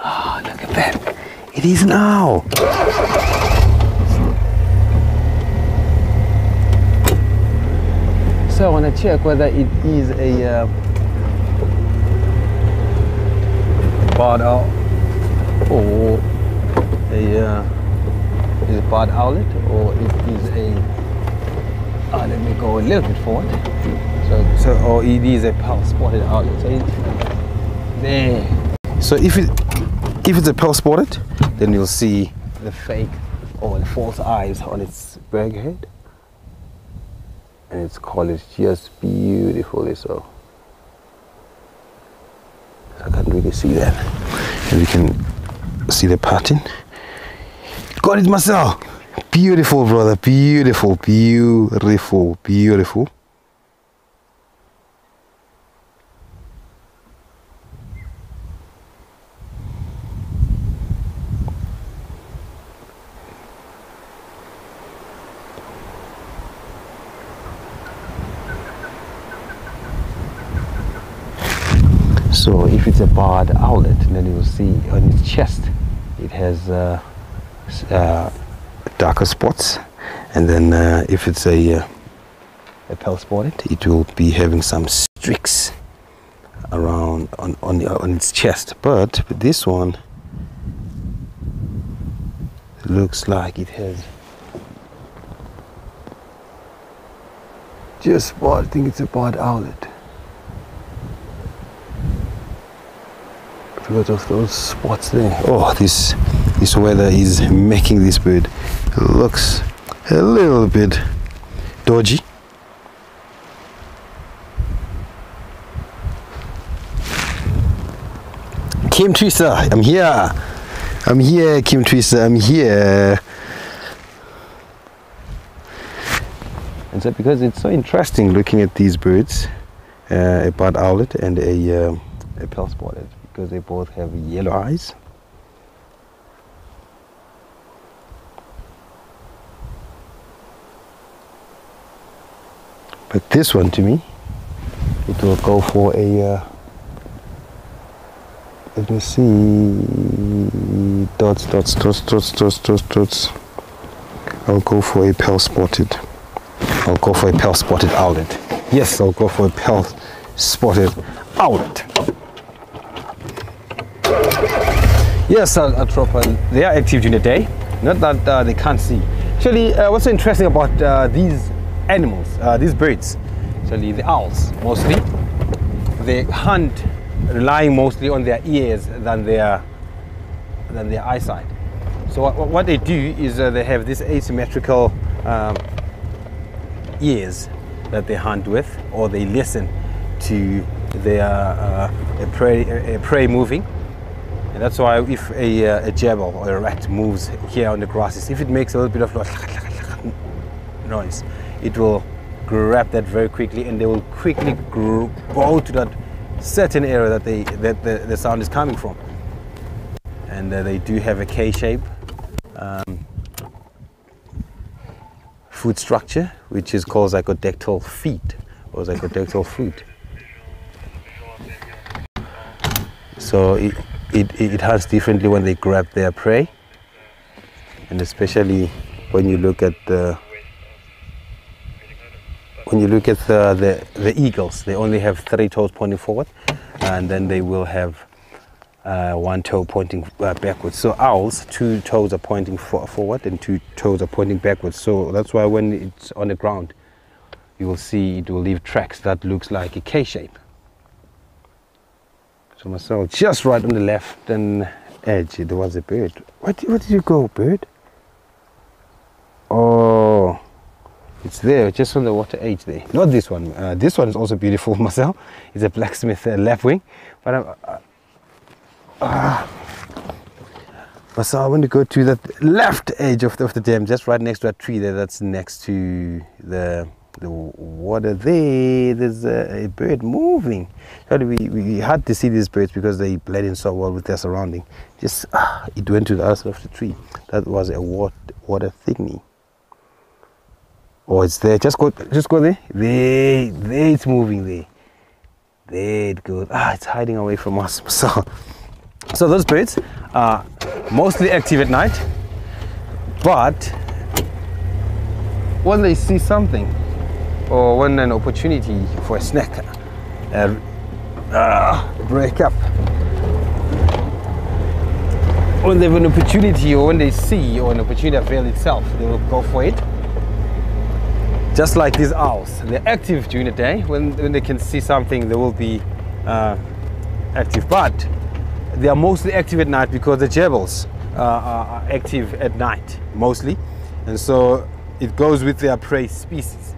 Oh, look at that. It is an owl. So I want to check whether it is a uh, barred owl or a uh, is it barred owlet or it is a uh, let me go a little bit forward. So so or it is a pearl spotted owlet. So it's there. So if it if it's a pearl spotted then you'll see the fake or the false eyes on its bird head and its color is just beautifully so. I can't really see that. And you can see the pattern. Got it myself. Beautiful, brother. Beautiful, beautiful, beautiful. So if it's a barred and then you will see on its chest it has uh, uh, darker spots, and then uh, if it's a uh, a pearl spotted, it will be having some streaks around on on, on its chest. But this one, looks like it has just what I think it's a barred owlet. Because of those spots there. Oh, this this weather is making this bird looks a little bit dodgy. Kim Twister, I'm here. I'm here, Kim Twister, I'm here. And so, because it's so interesting looking at these birds, uh, a barred owlet and a, um, a pearl spotted, because they both have yellow eyes. But this one to me, it will go for a, uh, let me see, dots, dots, dots, dots, dots, dots, dots. I'll go for a pale spotted. I'll go for a pale spotted owlet. Yes, I'll go for a pale spotted owlet. Yes, Trooper, they are active during the day. Not that uh, they can't see. Actually, uh, what's so interesting about uh, these animals, uh, these birds, actually the owls mostly, they hunt relying mostly on their ears than their than their eyesight. So what, what they do is uh, they have this asymmetrical um, ears that they hunt with, or they listen to their uh, prey prey moving. And that's why if a, uh, a gerbil or a rat moves here on the grasses, if it makes a little bit of noise, it will grab that very quickly and they will quickly go to that certain area that, they, that the, the sound is coming from. And uh, they do have a K shape um, food structure, which is called zygodactyl feet or zygodactyl foot. So it, it, it has differently when they grab their prey, and especially when you look at the when you look at the, the, the eagles, they only have three toes pointing forward, and then they will have uh, one toe pointing uh, backwards. So owls, two toes are pointing for, forward and two toes are pointing backwards. So that's why when it's on the ground, you will see it will leave tracks that looks like a K shape. So myself just right on the left and edge, there was a bird. What, where did you go, bird? Oh, it's there, just on the water edge there. Not this one. Uh, this one is also beautiful, myself. It's a blacksmith uh, wing, but I'm. Uh, uh, so I want to go to that left edge of the, of the dam, just right next to that tree there. That's next to the the water there. There's a, a bird moving. We, we had to see these birds because they blend in so well with their surrounding. Just ah, it went to the other side of the tree. That was a water water thingy. Oh, it's there. Just go, just go there. There, there. It's moving there. There it goes. Ah, it's hiding away from us. So, so those birds are mostly active at night, but when they see something or when an opportunity for a snack uh, uh, break up, when they have an opportunity or when they see or an opportunity avail itself, they will go for it. Just like these owls, they're active during the day. When, when they can see something, they will be uh, active. But they are mostly active at night because the gerbils uh, are active at night mostly, and so it goes with their prey species.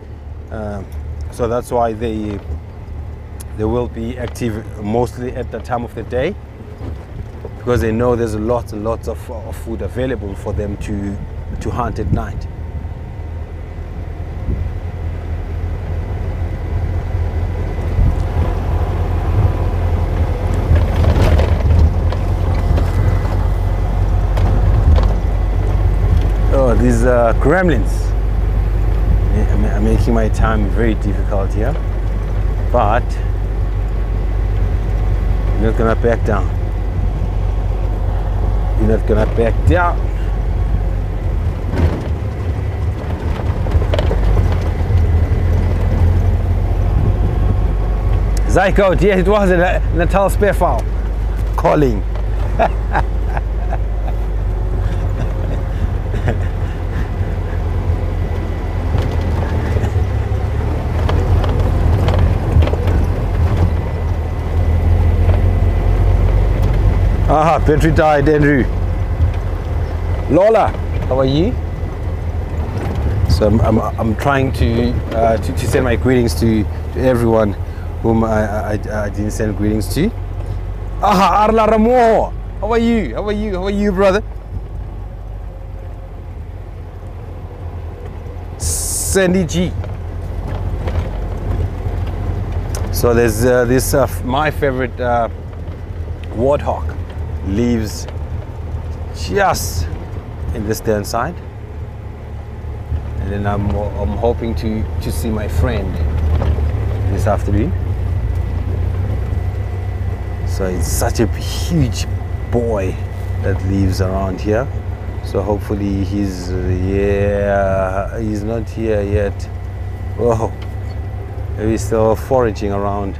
Um, so that's why they they will be active mostly at the time of the day because they know there's lots and lots of, of food available for them to to hunt at night. Oh, these are gremlins are making my time very difficult here. But you're not gonna back down. You're not gonna back down. Zyko, yes, it was a Na- Natal Spurfowl calling. Aha, battery died, Andrew. Lola, how are you? So I'm, I'm, I'm trying to, uh, to to send my greetings to, to everyone whom I, I, I didn't send greetings to. Aha, Arla Ramo, how are you? How are you? How are you, brother? Sandy G. So there's uh, this uh, my favorite uh, warthog lives just in this stand side. And then I'm, I'm hoping to, to see my friend this afternoon. So it's such a huge boy that lives around here. So hopefully he's, yeah, he's not here yet. Whoa, maybe still foraging around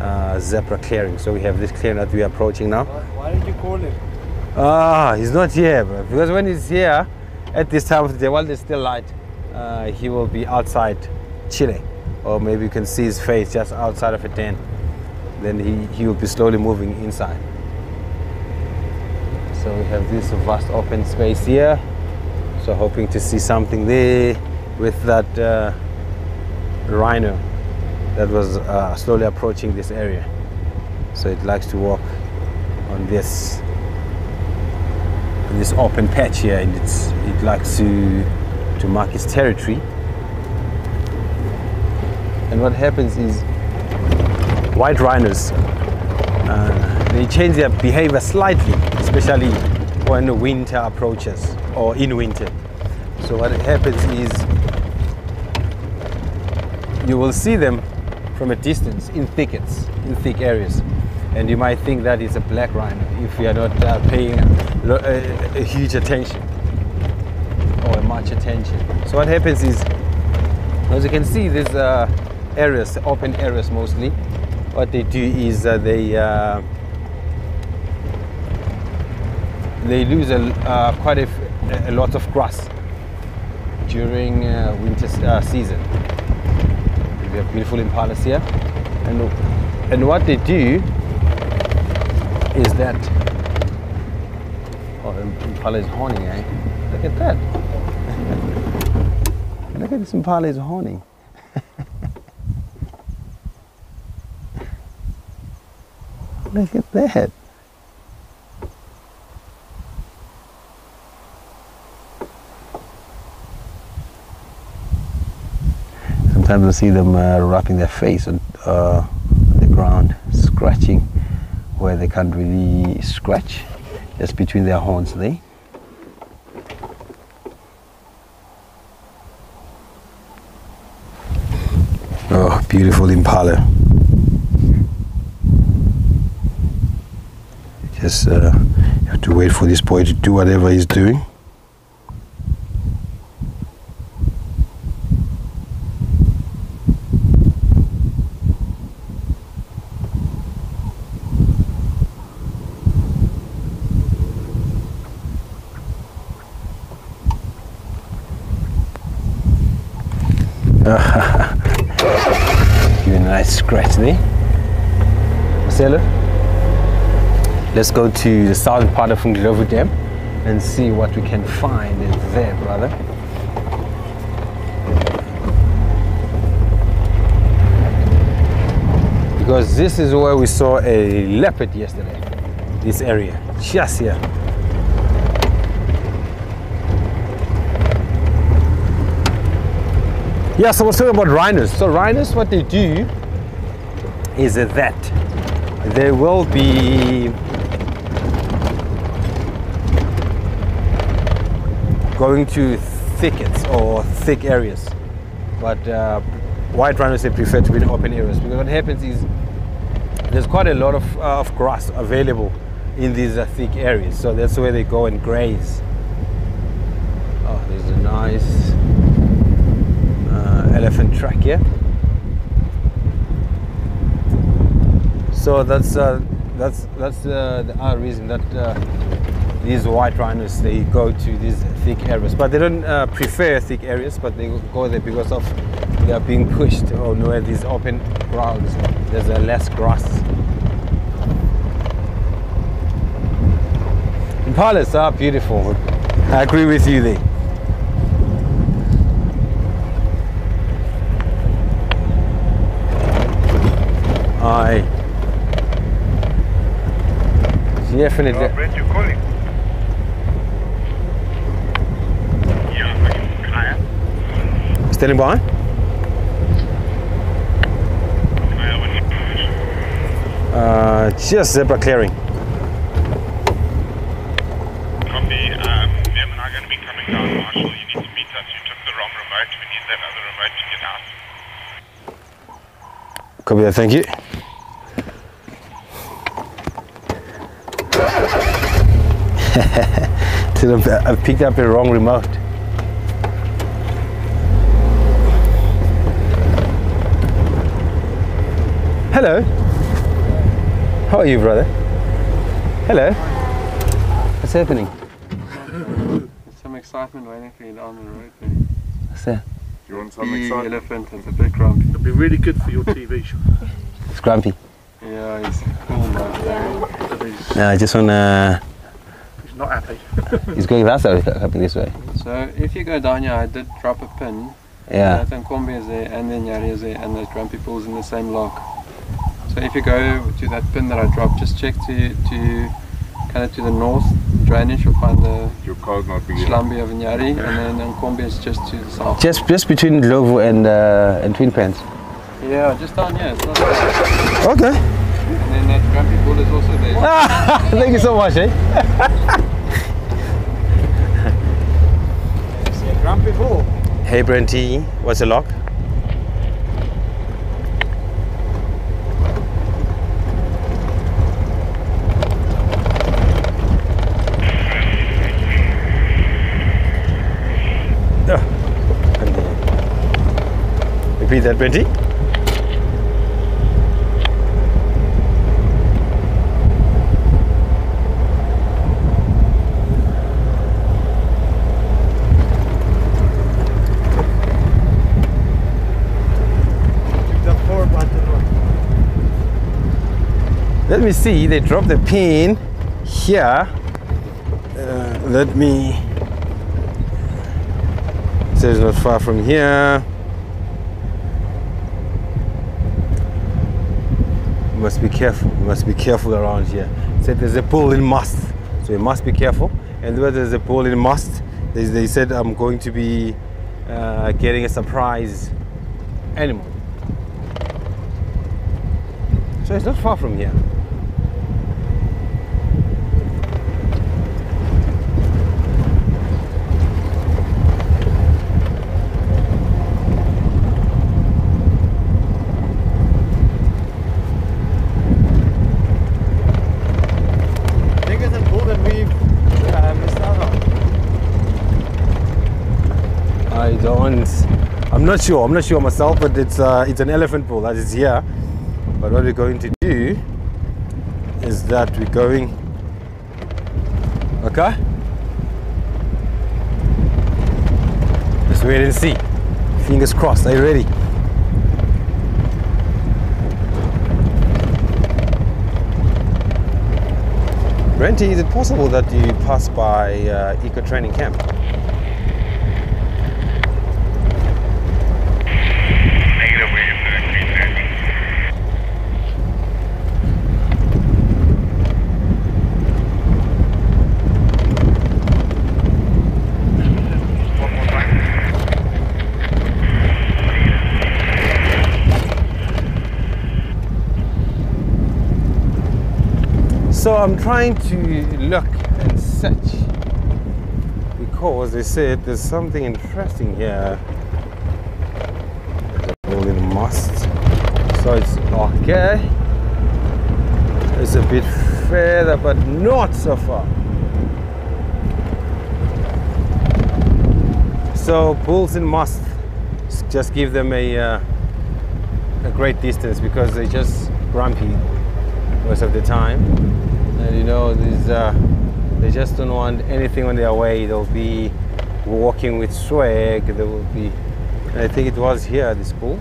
uh, zebra clearing. So we have this clearing that we are approaching now. Why did you call him? Ah, he's not here, bro. Because when he's here, at this time of the day, while there's still light, uh, he will be outside chilling. Or maybe you can see his face just outside of a den. Then he, he will be slowly moving inside. So we have this vast open space here. So hoping to see something there with that uh, rhino that was uh, slowly approaching this area. So it likes to walk on this on this open patch here and it's it likes to to mark its territory and what happens is white rhinos uh, they change their behavior slightly especially when the winter approaches or in winter so what happens is you will see them from a distance in thickets in thick areas and you might think that is a black rhino if you are not uh, paying lo- a, a huge attention or much attention. So what happens is, as you can see, these uh, areas, open areas mostly, what they do is uh, they uh, they lose a, uh, quite a lot of grass during uh, winter uh, season. We have beautiful impalas here, and and what they do is that oh impala is horning eh? Look at that. Look at this impala is look at that sometimes I see them uh, wrapping their face on uh, the ground scratching where they can't really scratch, just between their horns there. Oh, beautiful impala. Just uh, have to wait for this boy to do whatever he's doing. Give you a nice scratch there. Marcelo, let's go to the southern part of Ndlovu Dam and see what we can find in there, brother. Because this is where we saw a leopard yesterday. This area, just here. Yeah, so was talking about rhinos. So rhinos, what they do is that they will be going to thickets or thick areas. But uh, white rhinos, they prefer to be in open areas because what happens is there's quite a lot of, uh, of grass available in these uh, thick areas. So that's where they go and graze. Oh, there's a nice uh, elephant track here. So that's uh, that's that's uh, the reason that these white rhinos they go to these thick areas, but they don't uh, prefer thick areas, but they go there because of they are being pushed or where these open grounds there's uh, less grass. Impalas are beautiful. I agree with you there. Definitely. Brent, you calling? Yeah, I can higher. Standing by. Uh, just zebra clearing. Copy. Um, them and I are going to be coming down, Marshall. You need to meet us. You took the wrong remote. We need that other remote to get out. Copy that. Thank you. Till I've picked up the wrong remote. Hello. How are you, brother? Hello. What's happening? Some excitement waiting for you down the road there. What's that? You want some The excitement? elephant is a bit grumpy. It'd be really good for your TV show. It's grumpy. Yeah, he's cool man. But No, I just wanna. he's not happy. He's going that way, happy this way. So if you go down here, I did drop a pin. Yeah. Nathan Kombi is there, and then Yari is there, and those grumpy pools in the same lock. So if you go to that pin that I dropped, just check to to kind of to the north drainage. You'll find the Your car's not big enough. Schlambi of Nyari, and then Nkombi is just to the south. Just just between Ndlovu and uh, and Twin Pens. Yeah, just down here. It's not bad. Okay. And then that grumpy pool is also there. Thank you so much, eh? Grumpy Bull. Hey Brenty, what's the lock? One. Let me see, they dropped the pin here. Uh, let me. So it's not far from here. Must be careful. Must be careful around here. Said there's a pool in musth, so you must be careful. And where there's a pool in musth, they, they said I'm going to be uh, getting a surprise animal. So it's not far from here. Not sure. I'm not sure myself, but it's uh, it's an elephant pool that is here. But what we're going to do is that we're going. Okay. Let's wait and see. Fingers crossed. Are you ready? Renty, is it possible that you pass by uh, Eco Training Camp? Negative, we're uh, clean landing. One more time. So I'm trying to look and search because they said there's something interesting here. In musth. So it's okay. It's a bit further, but not so far. So bulls and musth just give them a uh, a great distance because they're just grumpy most of the time. And you know, these uh, they just don't want anything on their way. They'll be walking with swag. They will be. I think it was here at this pool.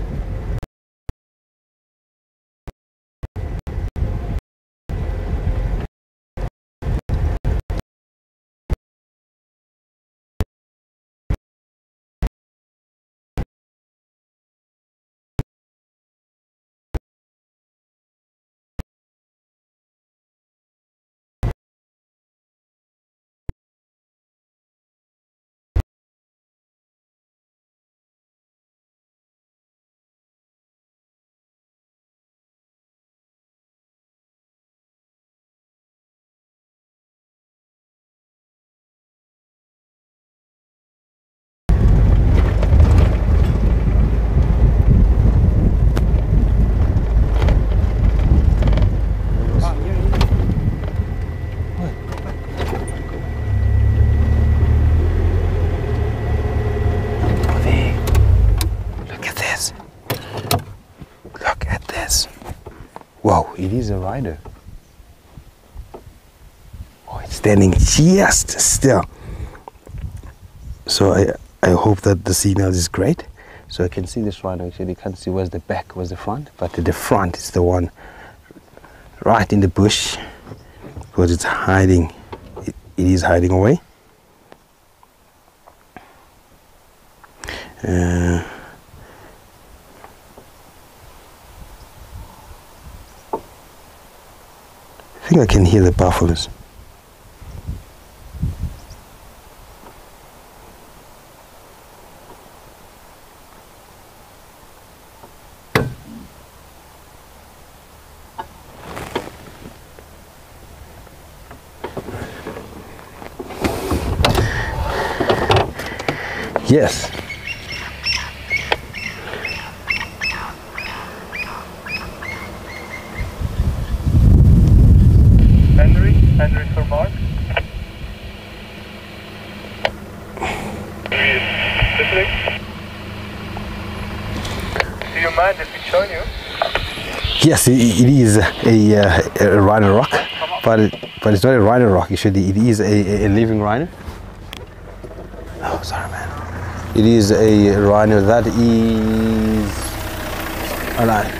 Look at this. Look at this. Whoa, it is a rider. Oh, it's standing just still. So I, I hope that the signal is great. So I can see this rhino actually. Can't see where's the back, where's the front, but the front is the one right in the bush because it's hiding. It, it is hiding away. Uh, think I can hear the buffaloes. Yes. Henry, for Mark. Do you mind if we show you? Yes, it, it is a, a rhino rock, but it, but it's not a rhino rock. Actually, it is a, a living rhino. Oh, sorry, man. It is a rhino that is alive.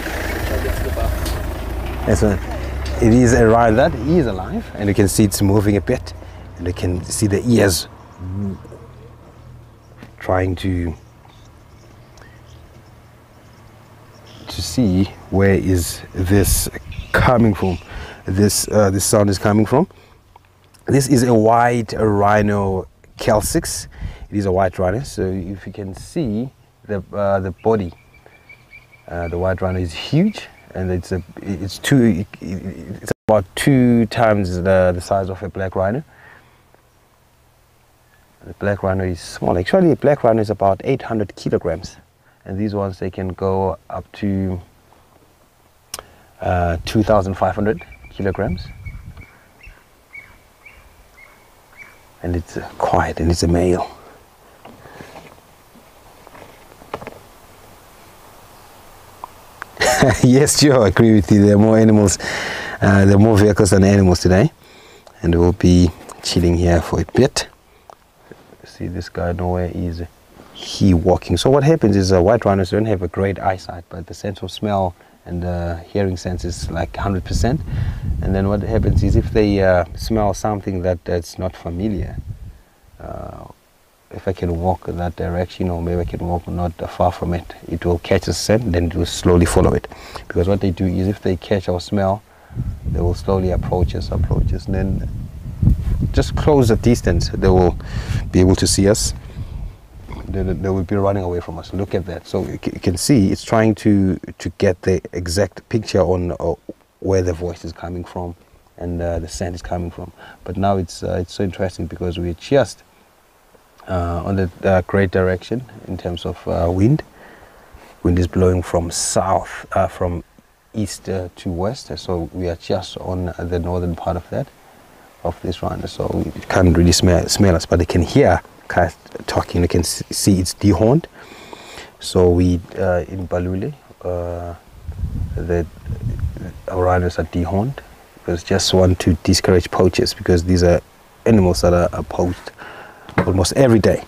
That's right. It is a rhino that is alive, and you can see it's moving a bit, and you can see the ears trying to to see where is this coming from. This uh, this sound is coming from. This is a white rhino Kel6. It is a white rhino. So if you can see the uh, the body, uh, the white rhino is huge, and it's a it's two it, it- it's about two times the the size of a black rhino. The black rhino is small. Actually, a black rhino is about 800 kilograms, and these ones they can go up to uh, 2,500 kilograms. And it's uh, quiet, and it's a male. yes, Joe, I agree with you. There are more animals, uh, there are more vehicles than animals today. And we'll be chilling here for a bit. See, this guy nowhere is he walking. So what happens is uh, white rhinos don't have a great eyesight, but the sense of smell and uh, hearing sense is like 100%. And then what happens is if they uh, smell something that that's not familiar, uh, if I can walk in that direction or maybe I can walk not far from it, it will catch a scent, then it will slowly follow it. Because what they do is if they catch our smell, they will slowly approach us, approach us, and then just close the distance, they will be able to see us. They, they will be running away from us. Look at that. So you can see it's trying to to get the exact picture on uh, where the voice is coming from and uh, the scent is coming from. But now it's uh, it's so interesting because we're just uh, on the uh, great direction in terms of uh, wind. Wind is blowing from south, uh, from east uh, to west. So we are just on the northern part of that, of this rhino. So we can't really smell, smell us, but they can hear us talking. They can see it's dehorned. So we uh, in Balule, uh, the our rhinos are dehorned because just want to discourage poachers because these are animals that are, are poached almost every day.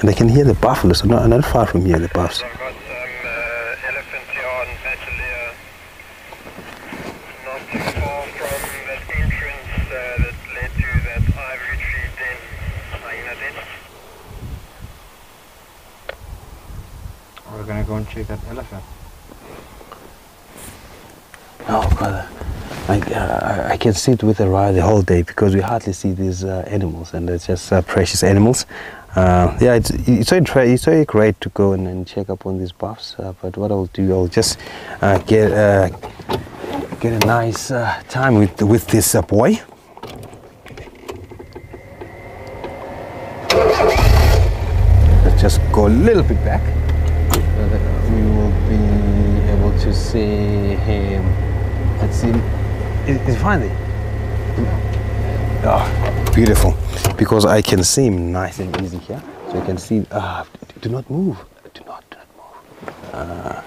And they can hear the buffalo, so not, not far from here, the buffs. I've got some uh, elephants here on Batelia, not too far from that entrance uh, that led to that ivory tree den, hyena. We're gonna go and check that elephant. Oh God, I, uh, I can sit with a ride the whole day because we hardly see these uh, animals, and they're just uh, precious animals. Uh, yeah, it's it's it's so great to go and, and check up on these buffs. Uh, but what I'll do, I'll just get get a nice time with with this boy. Let's just go a little bit back. We will be able to see him. Let's see. Fine there? Ah, beautiful. Because I can see him nice and easy here. So you can see. Ah, do not move. Do not, do not move. Ah.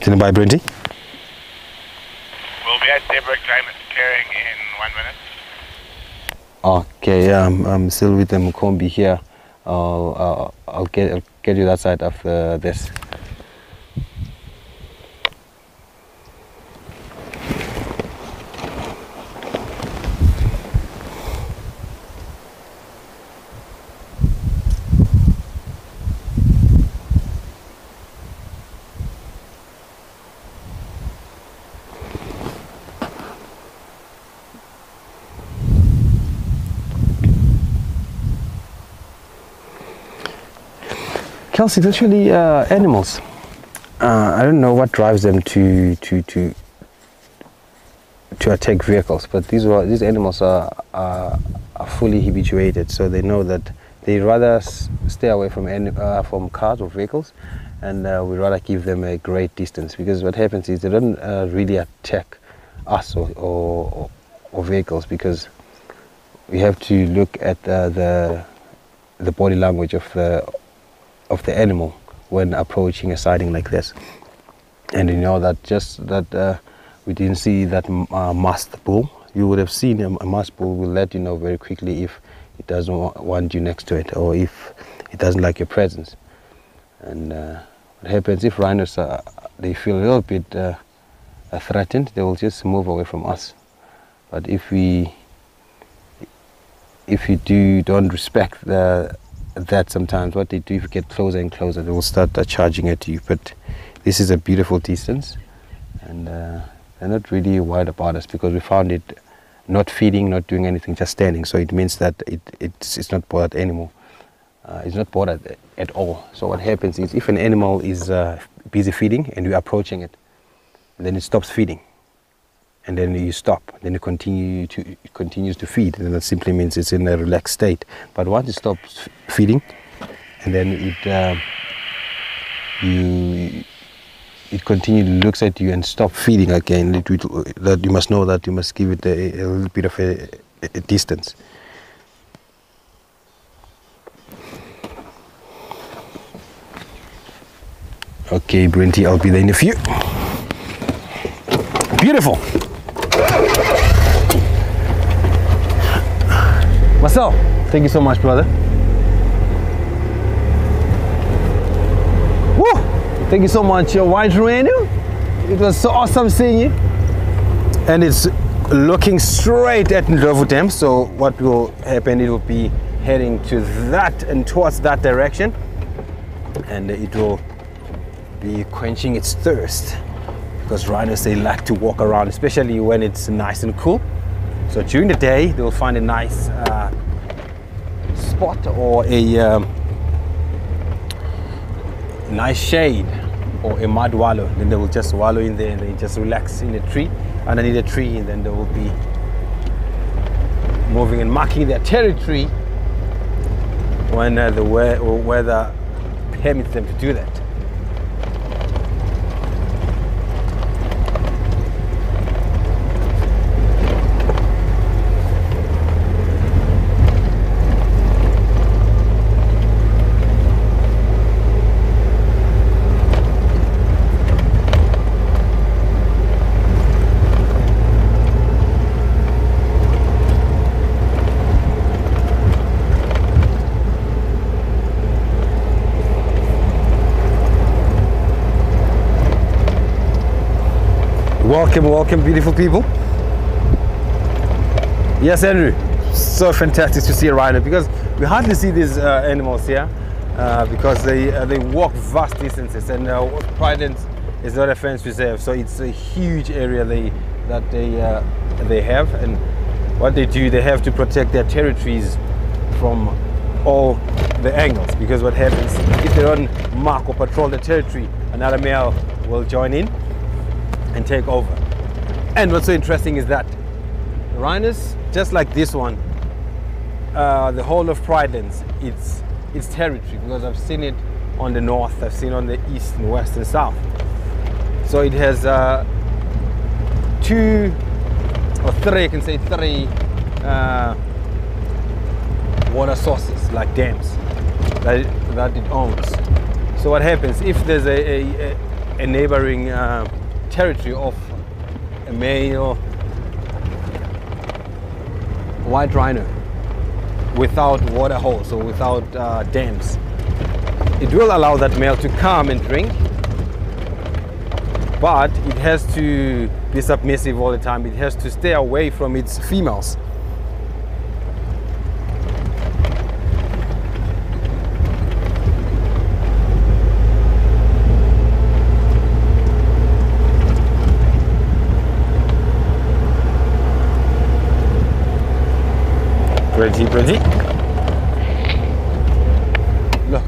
Can you buy Brenty? We'll be at Deborah Climate Clearing in one minute. Okay, yeah, I'm, I'm still with the Mukombi here. I'll, uh, I'll get I'll get you that side after this. It's actually uh, animals. Uh, I don't know what drives them to to to to attack vehicles, but these these animals are, are are fully habituated, so they know that they rather stay away from any, uh, from cars or vehicles, and uh, we rather give them a great distance because what happens is they don't uh, really attack us or, or or vehicles because we have to look at uh, the the body language of the of the animal when approaching a sighting like this. And you know that just that uh, we didn't see that uh, mast bull. You would have seen a, a mast bull will let you know very quickly if it doesn't want you next to it or if it doesn't like your presence. And uh, what happens if rhinos are, they feel a little bit uh, uh, threatened, they will just move away from us. But if we if you do don't respect the that sometimes what they do if you get closer and closer. They will start uh, charging at you. But this is a beautiful distance. And uh, they're not really worried about us because we found it not feeding not doing anything just standing. So it means that it, it's, it's not bothered anymore. Uh, it's not bothered at all. So what happens is if an animal is uh, busy feeding and you're approaching it then it stops feeding and then you stop then it continue to it continues to feed and that simply means it's in a relaxed state but once it stops feeding and then it uh, you it continually looks at you and stop feeding again, it, will- that you must know that you must give it a, a little bit of a, a distance. Okay, Brenty, I'll be there in a few. Beautiful. Marcel, thank you so much, brother. Woo! Thank you so much, White Renu. It was so awesome seeing you. And it's looking straight at Ndlovu Dam. So what will happen? It will be heading to that and towards that direction, and it will be quenching its thirst because rhinos they like to walk around, especially when it's nice and cool. So during the day, they will find a nice uh, spot or a um, nice shade or a mud wallow. Then they will just wallow in there and they just relax in a tree, underneath a tree, and then they will be moving and marking their territory when uh, the we- weather permits them to do that. Welcome, welcome, beautiful people. Yes, Andrew. So fantastic to see a rhino because we hardly see these uh, animals here uh, because they uh, they walk vast distances and uh, Pridens is not a fence reserve, so it's a huge area they that they uh, they have and what they do they have to protect their territories from all the angles because what happens if they don't mark or patrol the territory, another male will join in and take over. And what's so interesting is that rhinos, just like this one, uh, the whole of Pridelands, it's its territory because I've seen it on the north, I've seen on the east and west and south. So it has uh, two or three, I can say three uh, water sources like dams that that it owns. So what happens if there's a, a- a neighboring uh, territory of a male white rhino without water holes or without uh, dams, it will allow that male to come and drink, but it has to be submissive all the time. It has to stay away from its females. Pretty, pretty. Look,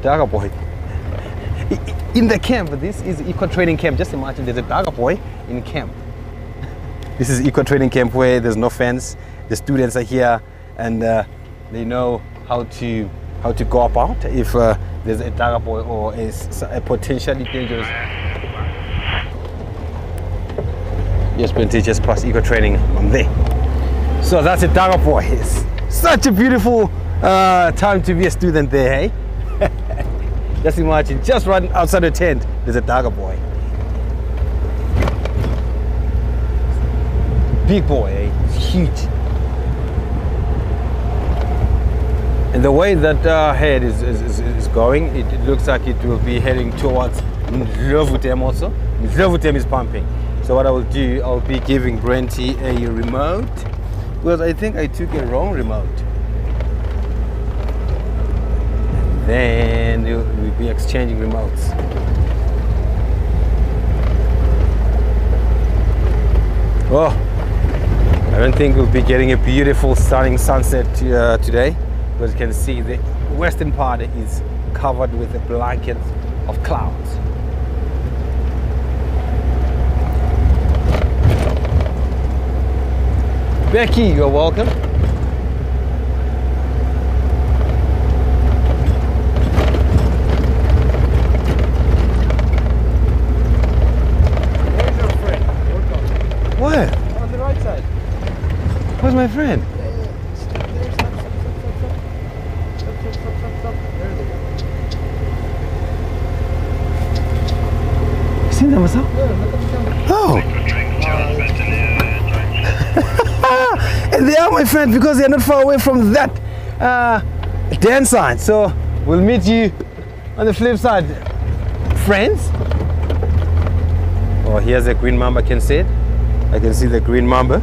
dagger boy. In the camp, this is eco training camp. Just imagine there's a dagger boy in camp. This is eco training camp where there's no fence. The students are here and uh, they know how to how to go about if uh, there's a dagger boy or a potentially dangerous. Yes, Brenty just passed eco training. I'm there. So that's a Dagger boy. It's such a beautiful uh, time to be a student there, hey? just imagine, just right outside the tent, there's a boy. Big boy, eh? It's huge. And the way that uh, head is, is, is, going, it, it looks like it will be heading towards Ndlovu Dam also. Ndlovu Dam is pumping. So what I will do, I'll be giving Brenty a remote because I think I took a wrong remote. And then we'll be exchanging remotes. Oh, I don't think we'll be getting a beautiful stunning sunset uh, today because you can see the western part is covered with a blanket of clouds. Becky, you're welcome. Where? Oh, on the right side. Where's my friend? There, there. Stop, stop, stop, they are my friend because they are not far away from that uh, dance side. So we'll meet you on the flip side, friends. Oh, here's a green mamba. Can see it. I can see the green mamba.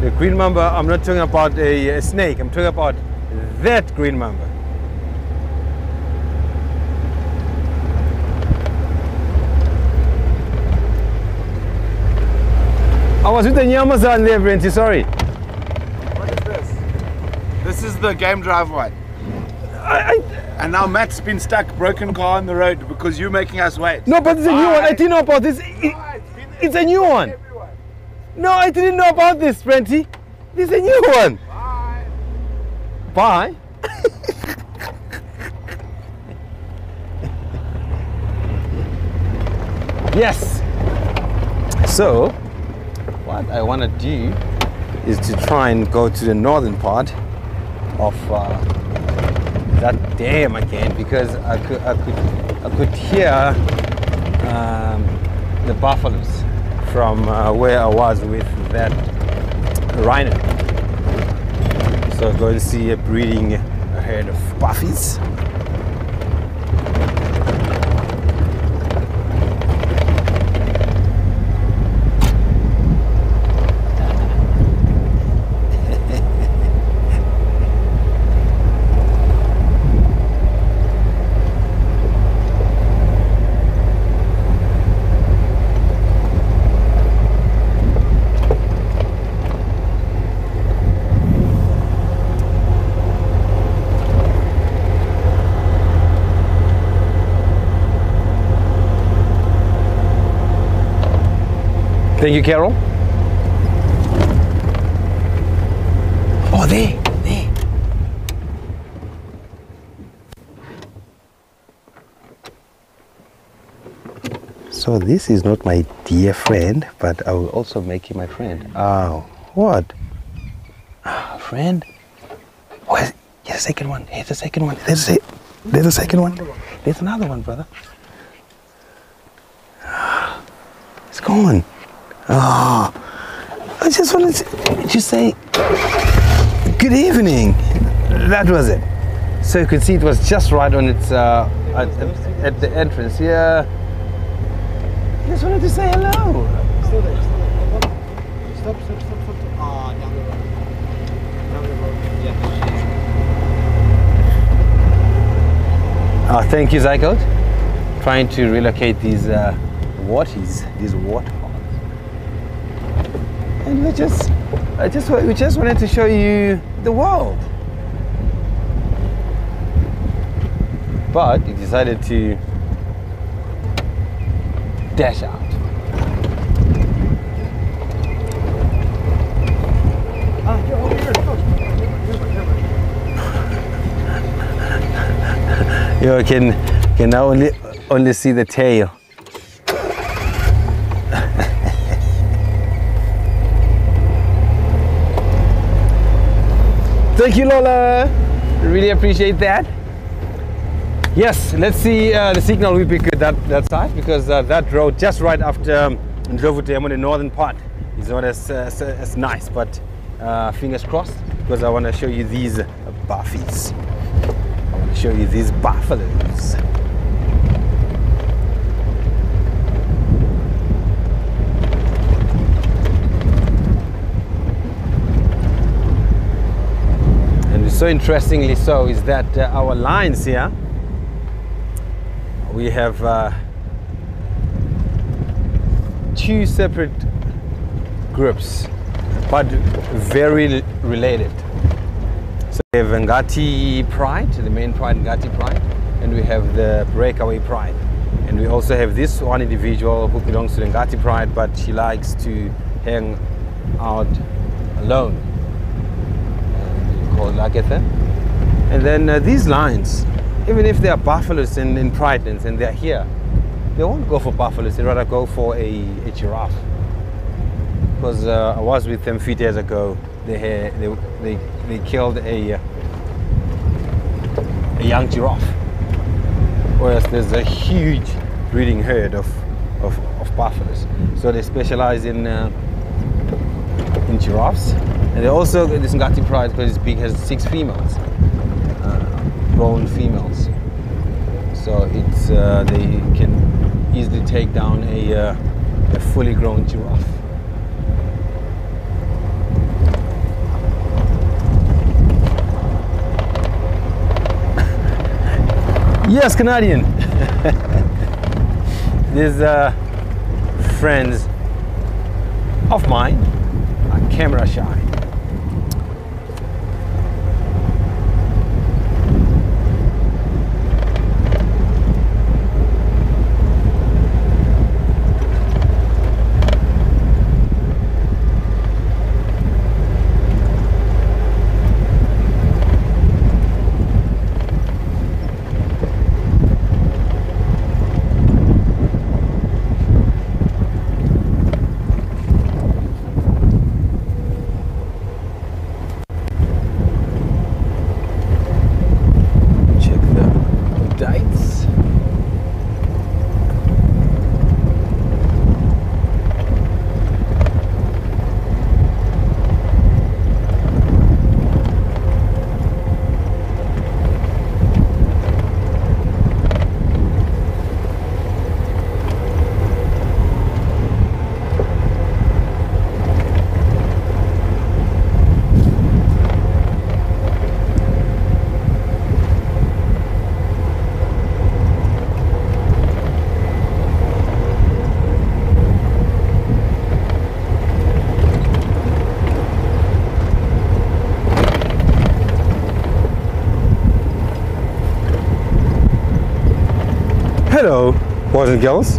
The green mamba. I'm not talking about a, a snake. I'm talking about that green mamba. I was with the Nyamazan Brenty. Sorry. What is this? This is the game drive one. And now Matt's been stuck, broken car on the road because you're making us wait. No, but it's a new one. I didn't know about this. It- it's it's a new one. No, I didn't know about this, Brenty. This is a new one. Bye. Bye. yes. So, what I want to do is to try and go to the northern part of uh, that dam again because I could I could I could hear um, the buffaloes from uh, where I was with that rhino. So go and see a breeding herd of buffies. Thank you, Carol. Oh, there, there. So this is not my dear friend, but I will also make him my friend. Oh, what? Ah, friend? Where's here's the second one? Here's the second one. There's a, there's a second one. There's another one, brother. Ah, It's gone. Oh, I just wanted to just say good evening. That was it. So you could see it was just right on its uh, at, at, at the entrance. Yeah. Just wanted to say hello. Still there, still there. Stop, stop, stop, stop. stop. Ah, down the road. Down the road. Yeah. Uh, thank you, Zygote. Trying to relocate these uh, waties, these waterfalls. And we just, I just, we just wanted to show you the world. But you decided to dash out. You can can now only only see the tail. Thank you, Lola. Really appreciate that. Yes, let's see. Uh, the signal we good that that side because uh, that road just right after um, on the northern part is not as uh, as, as nice. But uh, fingers crossed because I want to show you these uh, buffies. I want to show you these buffaloes. And so interestingly so is that uh, our lines here, we have uh, two separate groups, but very related. So we have Ngati Pride, the main pride, Ngati Pride, and we have the Breakaway Pride. And we also have this one individual who belongs to the Ngati Pride, but she likes to hang out alone, called. And then uh, these lions, even if they are buffaloes in, in Pridelands and they're here, they won't go for buffaloes, they'd rather go for a, a giraffe. Because uh, I was with them a few days ago they they, they they killed a a young giraffe. Whereas there's a huge breeding herd of of, of buffaloes. So they specialize in uh, in giraffes, and they also this Ngati Pride because it's big has six females, uh, grown females. So it's uh, they can easily take down a uh, a fully grown giraffe. Yes, Canadian. These uh, friends of mine are camera shy. Check the dates. Hello, girls.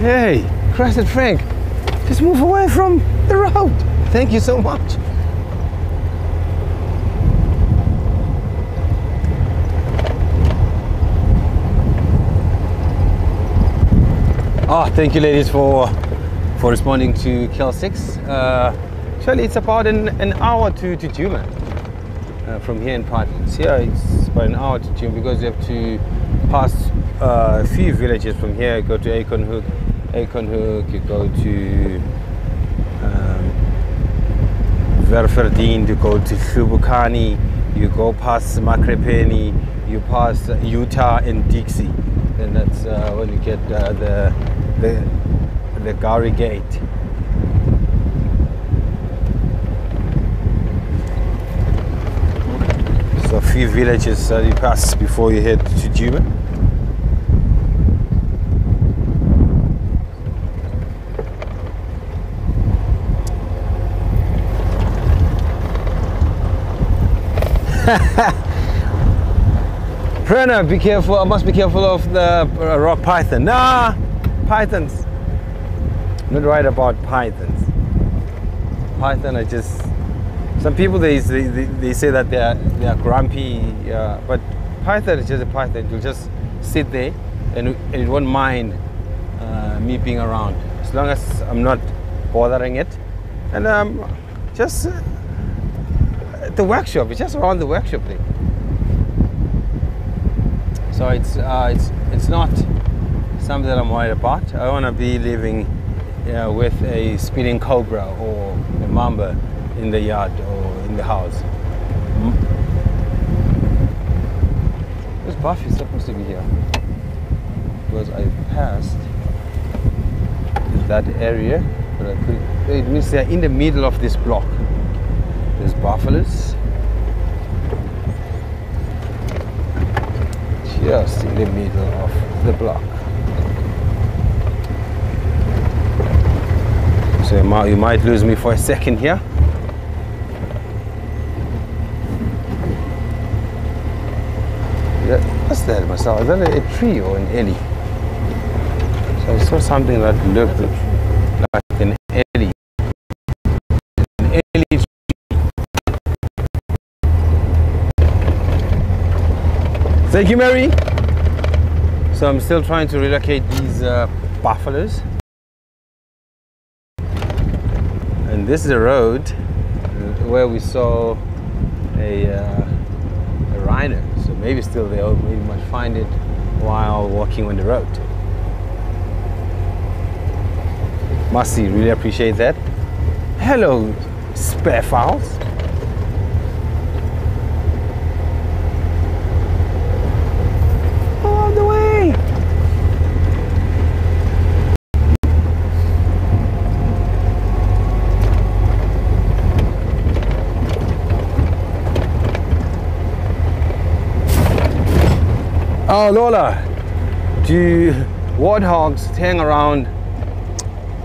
Hey, Crescent Frank, just move away from the road. Thank you so much. Oh, thank you, ladies, for for responding to Kill Six. Uh, actually, it's about an, an hour to to Juma uh, from here in Pythons. Here, it's about an hour to Juma because you have to pass uh, a few villages from here. Go to Acornhoek, Akon Hook. You go to um, Verferdien to go to Shubukani. You go past Makrepeni. You pass Utah and Dixie. Then that's uh, when you get uh, the the the Gowrie Gate. So a few villages that you pass before you head to Juba. Brenner, be careful. I must be careful of the uh, rock python. Nah, pythons. Not right about pythons. Python are just. Some people they they, they, say that they are they are grumpy, uh, but python is just a python. It'll just sit there, and, it- and it won't mind uh, me being around as long as I'm not bothering it. And um, just uh, the workshop. It's just around the workshop thing So it's uh, it's it's not something that I'm worried about. I want to be living yeah, with a spitting cobra or a mamba in the yard or in the house. Mm. This Buffy is supposed to be here because I passed that area, but I could, it means they're in the middle of this block. There's buffaloes. just in the middle of the block. So you might, you might lose me for a second here. Yeah, what's that, myself? Is that a, a tree or an aloe? So I saw something that looked like an aloe. An aloe tree. Thank you, Mary. So I'm still trying to relocate these uh, buffaloes. And this is a road where we saw a, uh, a rhino. So maybe still there, maybe might find it while walking on the road. Musty, really appreciate that. Hello, spurfowls. All the way. Oh, Lola, do warthogs hang around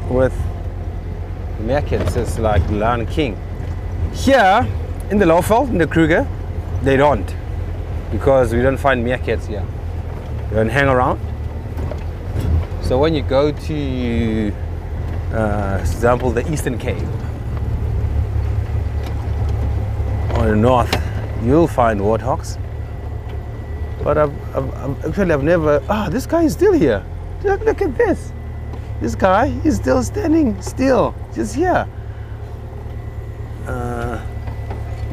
with meerkats as like Lion King? Here in the Lowveld, in the Kruger, they don't because we don't find meerkats here. They don't hang around. So when you go to, uh, example, the Eastern Cape or the north, you'll find warthogs. But I've, I've, I've actually I've never. Ah, this guy is still here. Look, look at this. This guy is still standing still, just here. Uh,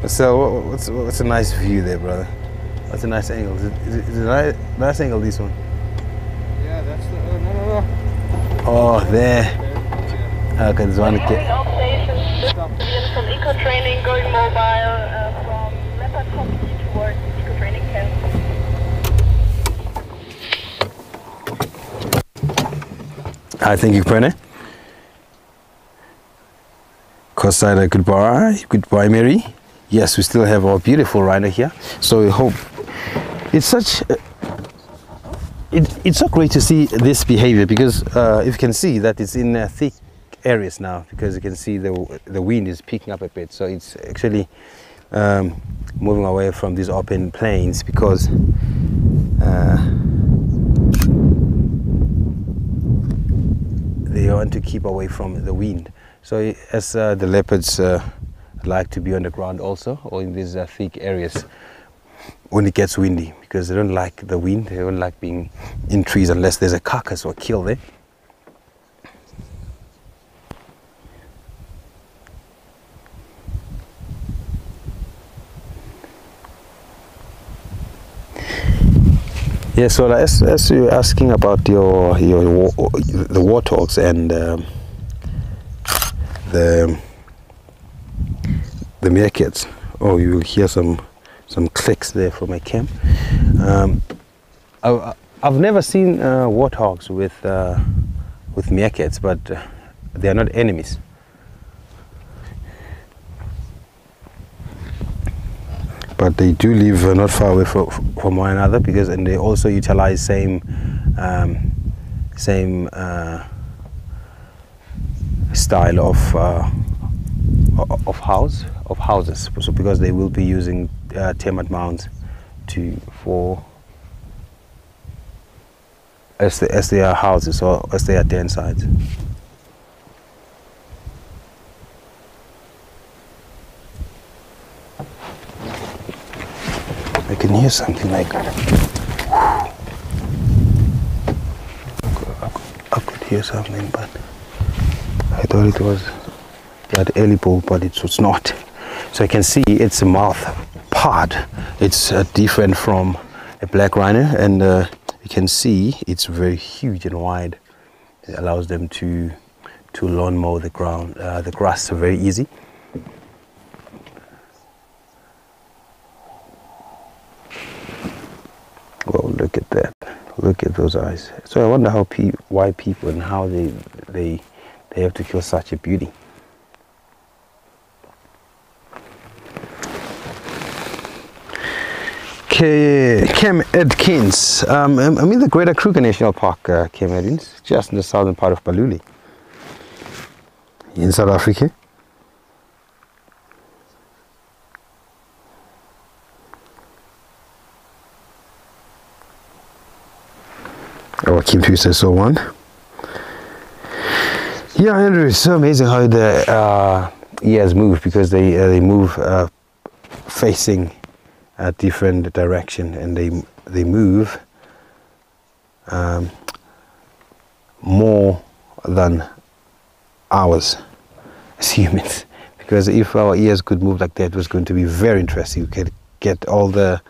so what's what's a nice view there, brother? What's a nice angle? Is it, is it, is it a ni- nice angle? This one. Yeah, that's the. Uh, no, no, no. Oh, there. Okay, there's one. Moving Kid. all stations, this is from Eco Training going mobile uh, from Leopard Company towards Eco Training Camp. You, Prene. Cosida, goodbye. Goodbye, Mary. Yes, we still have our beautiful rhino here. So we hope it's such. It, it's so great to see this behavior because uh, if you can see that it's in uh, thick areas now because you can see the the wind is picking up a bit. So it's actually um, moving away from these open plains because. Uh, they want to keep away from the wind. So as uh, the leopards uh, like to be on the ground also, or in these uh, thick areas when it gets windy, because they don't like the wind. They don't like being in trees unless there's a carcass or kill there. Yes, well, as, as you're asking about your your the warthogs and um, the the meerkats. Oh, you will hear some some clicks there from my camp. Um, I, I've never seen uh, warthogs with uh, with meerkats, but uh, they are not enemies. But they do live uh, not far away from, from one another because and they also utilize same um, same uh, style of uh, of house of houses so because they will be using uh, termite mounds to for as the, as their houses or as their den sites. I can hear something like. I could, I could hear something, but I thought it was that bull, but it was not. So I can see its a mouth part. It's uh, different from a black rhino, and uh, you can see it's very huge and wide. It allows them to to lawn mow the ground, uh, the grass very easy. Well, look at that. Look at those eyes. So I wonder how pe- why people and how they they they have to kill such a beauty. K- Cam Edkins. Um, I'm in the Greater Kruger National Park, uh, Cam Edkins, just in the southern part of Balule, in South Africa. Oh, Kim Tu says so one. Yeah, Andrew, it's so amazing how the uh, ears move because they uh, they move uh, facing a different direction and they they move um, more than ours as humans because if our ears could move like that it was going to be very interesting we could get all the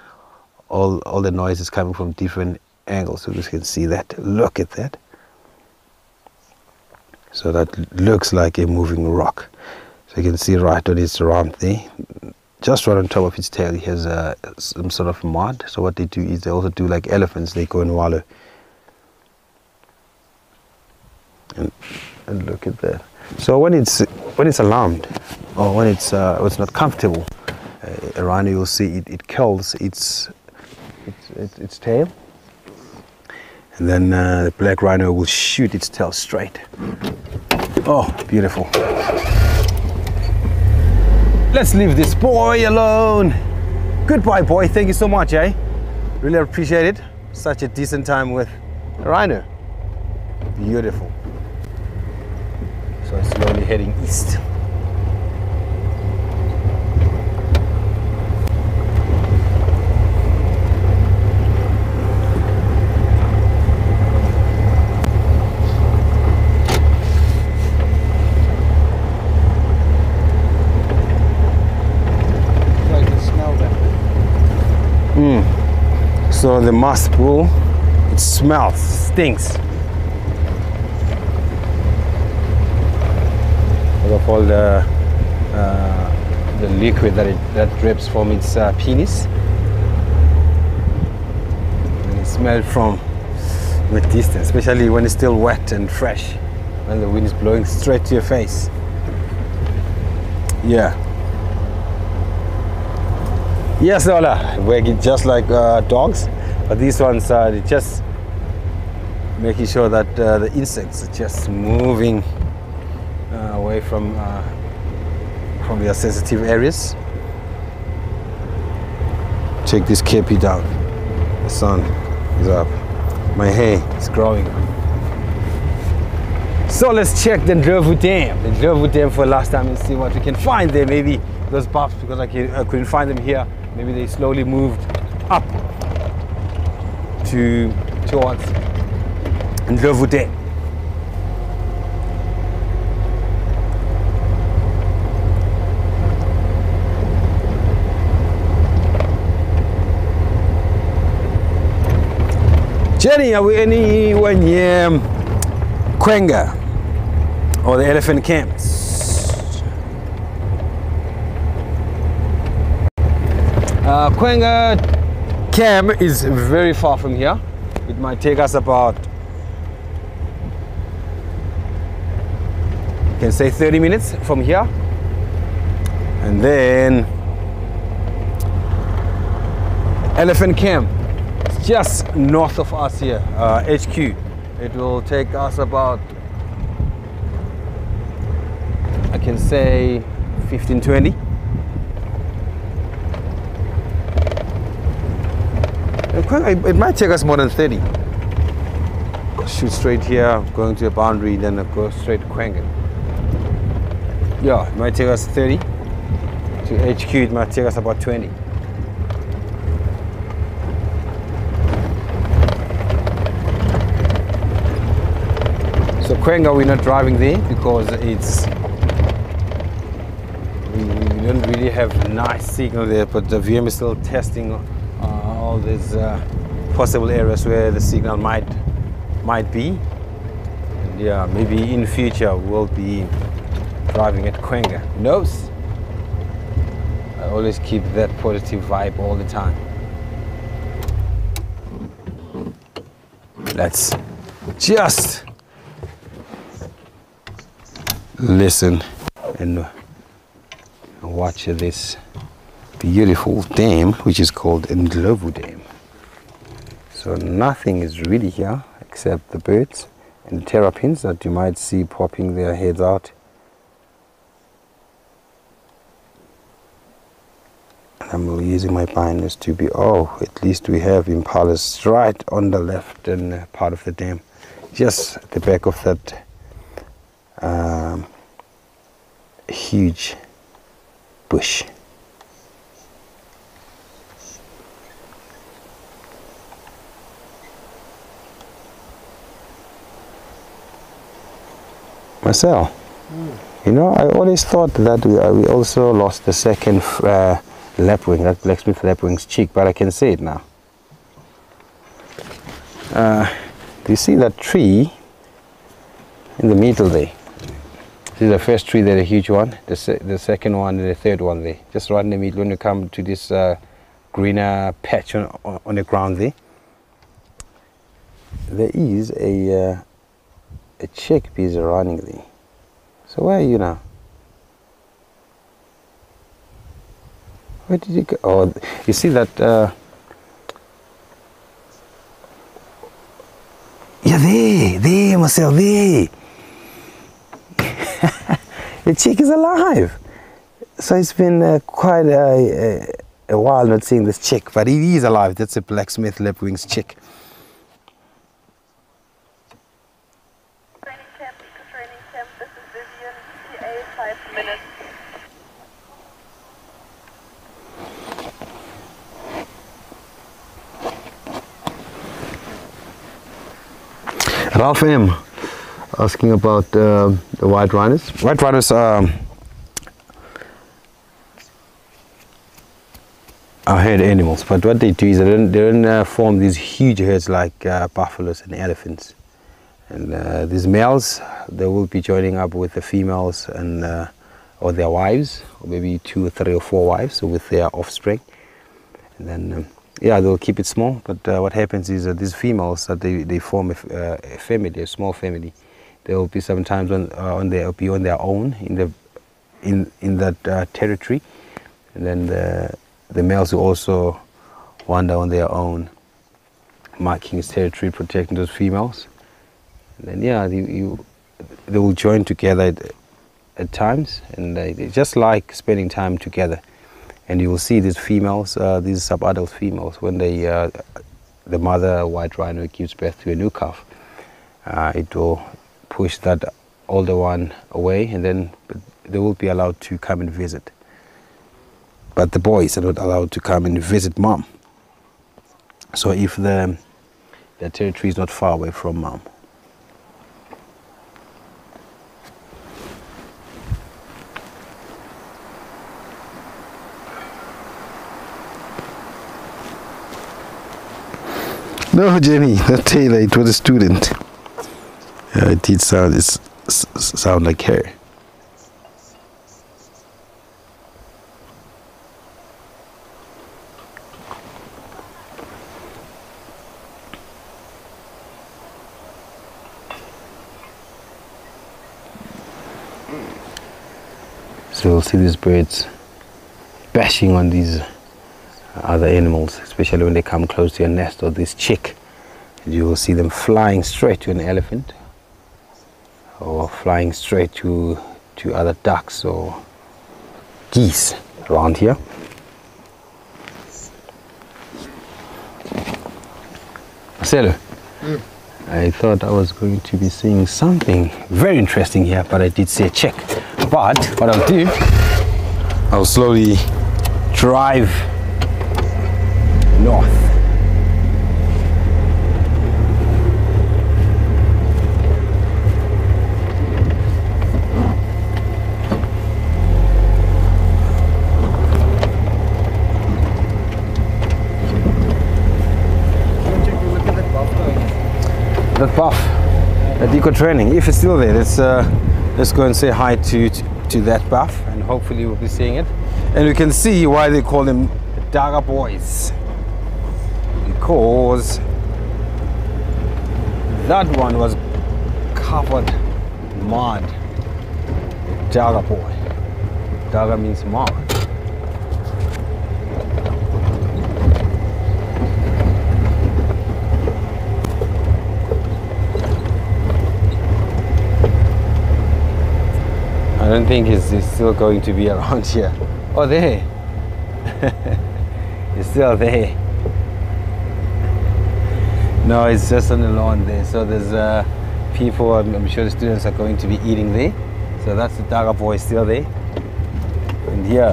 all all the noises coming from different angles so you can see that. Look at that. So that looks like a moving rock. So you can see right on its rump there just right on top of its tail he has uh, some sort of mud. So what they do is they also do like elephants they go and wallow. And, and look at that. So when it's when it's alarmed or when it's uh, when it's not comfortable uh, a rhino you'll see it, it curls its its, its, its tail and then uh, the black rhino will shoot its tail straight. Oh beautiful. Let's leave this boy alone. Goodbye boy. Thank you so much eh? Really appreciate it. Such a decent time with rhino. Beautiful. So slowly heading east I can smell that. So the musth bull, it smells, stinks. Because of all the uh, the liquid that it that drips from its uh, penis. And it smells from the distance, especially when it's still wet and fresh, when the wind is blowing straight to your face. Yeah. Yes, Ola, working just like uh, dogs, but these ones are just making sure that uh, the insects are just moving uh, away from uh, from their sensitive areas. Check this kepi down. The sun is up. My hair is growing. So let's check the Ndlovu Dam. The Ndlovu Dam for last time and see what we can find there. Maybe those buffs, because I, can, I couldn't find them here, maybe they slowly moved up to towards Ndlovu Dam. Jenny, are we anywhere near Kwenga or the elephant camps? Uh, Kwenga camp is very far from here. It might take us about, you can say 30 minutes from here. And then Elephant Camp, it's just north of us here, uh, HQ. It will take us about, I can say 15, 20. It might take us more than 30. Shoot straight here, going to a boundary, then go straight to. Yeah, it might take us 30. To HQ, it might take us about 20. So Kwenga, we're not driving there because it's we, we don't really have nice signal there. But the VM is still testing all these uh, possible areas where the signal might might be. And yeah, maybe in future we'll be driving at Kwenga. Who knows? I always keep that positive vibe all the time. Let's just listen and watch this beautiful dam which is called Ndlovu Dam. So nothing is really here except the birds and the terrapins that you might see popping their heads out. And I'm using my binders to be, oh, at least we have impalas right on the left and uh, part of the dam. Just at the back of that um, huge bush. Marcel, you know, I always thought that we, uh, we also lost the second uh, lapwing, that blacksmith lapwing's cheek, but I can see it now. Uh, do you see that tree in the middle there? This is the first tree there, a huge one, the, se- the second one and the third one there. Just right in the middle when you come to this uh, greener patch on, on, on the ground there. There is a, uh, a chickpeas running there. So where are you now? Where did you go? Oh, you see that? Uh, yeah, there, there, Marcel, there. the chick is alive. So it's been uh, quite a, a, a while not seeing this chick, but he is alive. That's a blacksmith lapwing's chick. Training camp, eco training camp. This is Vivian, TA, five minutes. Ralph M. asking about uh, the white rhinos. White rhinos um, are herd animals, but what they do is they don't, they don't uh, form these huge herds like uh, buffaloes and elephants. And uh, these males, they will be joining up with the females and uh, or their wives, or maybe two, three, or four wives with their offspring. And then, um, yeah, they'll keep it small. But uh, what happens is that these females, that they, they form a, uh, a family, a small family. They will be sometimes on, uh, on their be on their own in the in in that uh, territory, and then the the males will also wander on their own, marking his territory, protecting those females. And then yeah, you, you they will join together at, at times, and they, they just like spending time together. And you will see these females, uh, these sub-adult females, when they uh, the mother white rhino gives birth to a new calf, uh, it will push that older one away, and then they will be allowed to come and visit. But the boys are not allowed to come and visit mom. So if the the territory is not far away from mom. No, Jenny, not Taylor. It was a student. Uh, it did sound it's, sound like her. So you'll see these birds bashing on these other animals, especially when they come close to a nest or this chick. You will see them flying straight to an elephant or flying straight to, to other ducks or geese around here. Marcelo, hmm. I thought I was going to be seeing something very interesting here, but I did see a chick. But what I'll do, I'll slowly drive north. That buff, that eco training, if it's still there, let's, uh, let's go and say hi to, to, to that buff and hopefully we'll be seeing it. And we can see why they call them Daga boys. Because that one was covered mud. Daga boy. Daga means mud. I don't think he's, he's still going to be around here. Oh, there. he's still there. No, it's just on the lawn there. So there's uh, people, I'm, I'm sure the students are going to be eating there. So that's the Daga boy still there. And here.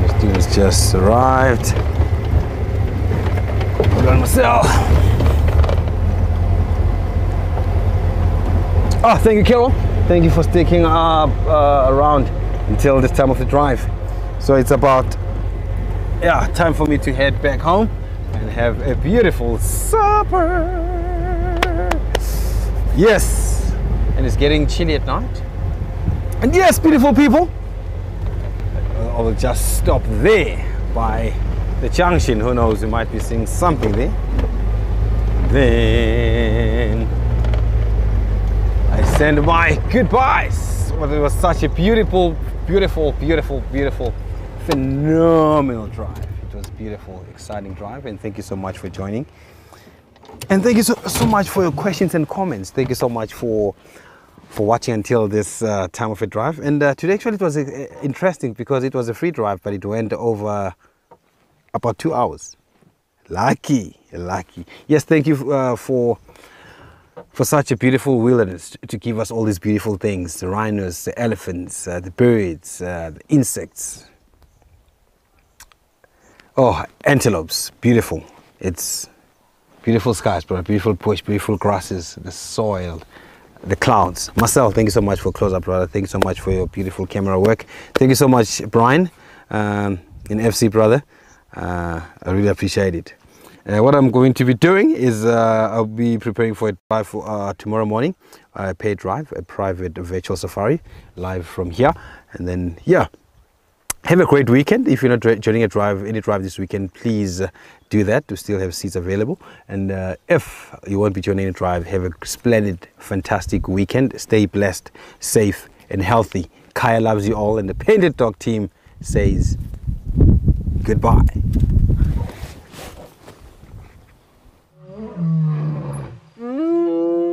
The students just arrived. Hold on myself. Oh, thank you, Carol. Thank you for sticking up uh, around until this time of the drive. So it's about yeah time for me to head back home and have a beautiful supper. Yes, and it's getting chilly at night. And yes, beautiful people, I will just stop there by the junction. Who knows, we might be seeing something there. Then send my goodbyes. But it was such a beautiful, beautiful, beautiful, beautiful, phenomenal drive. It was beautiful, exciting drive, and thank you so much for joining. And thank you so, so much for your questions and comments. Thank you so much for for watching until this uh, time of a drive. And uh, today actually it was uh, interesting because it was a free drive, but it went over about two hours. Lucky, lucky. Yes, thank you uh, for for such a beautiful wilderness to give us all these beautiful things: the rhinos, the elephants, uh, the birds, uh, the insects. Oh, antelopes, beautiful. It's beautiful skies, bro. Beautiful bush, beautiful grasses, the soil the clouds. Marcel, thank you so much for close up, brother. Thank you so much for your beautiful camera work. Thank you so much, Brian, um, in FC, brother. Uh, I really appreciate it. Uh, what I'm going to be doing is uh, I'll be preparing for a drive for, uh, tomorrow morning, a paid drive, a private virtual safari, live from here. And then, yeah, have a great weekend. If you're not joining a drive, any drive this weekend, please uh, do that to still have seats available. And uh, if you won't be joining a drive, have a splendid, fantastic weekend. Stay blessed, safe, and healthy. Kaya loves you all, and the Painted Dog team says goodbye. うん。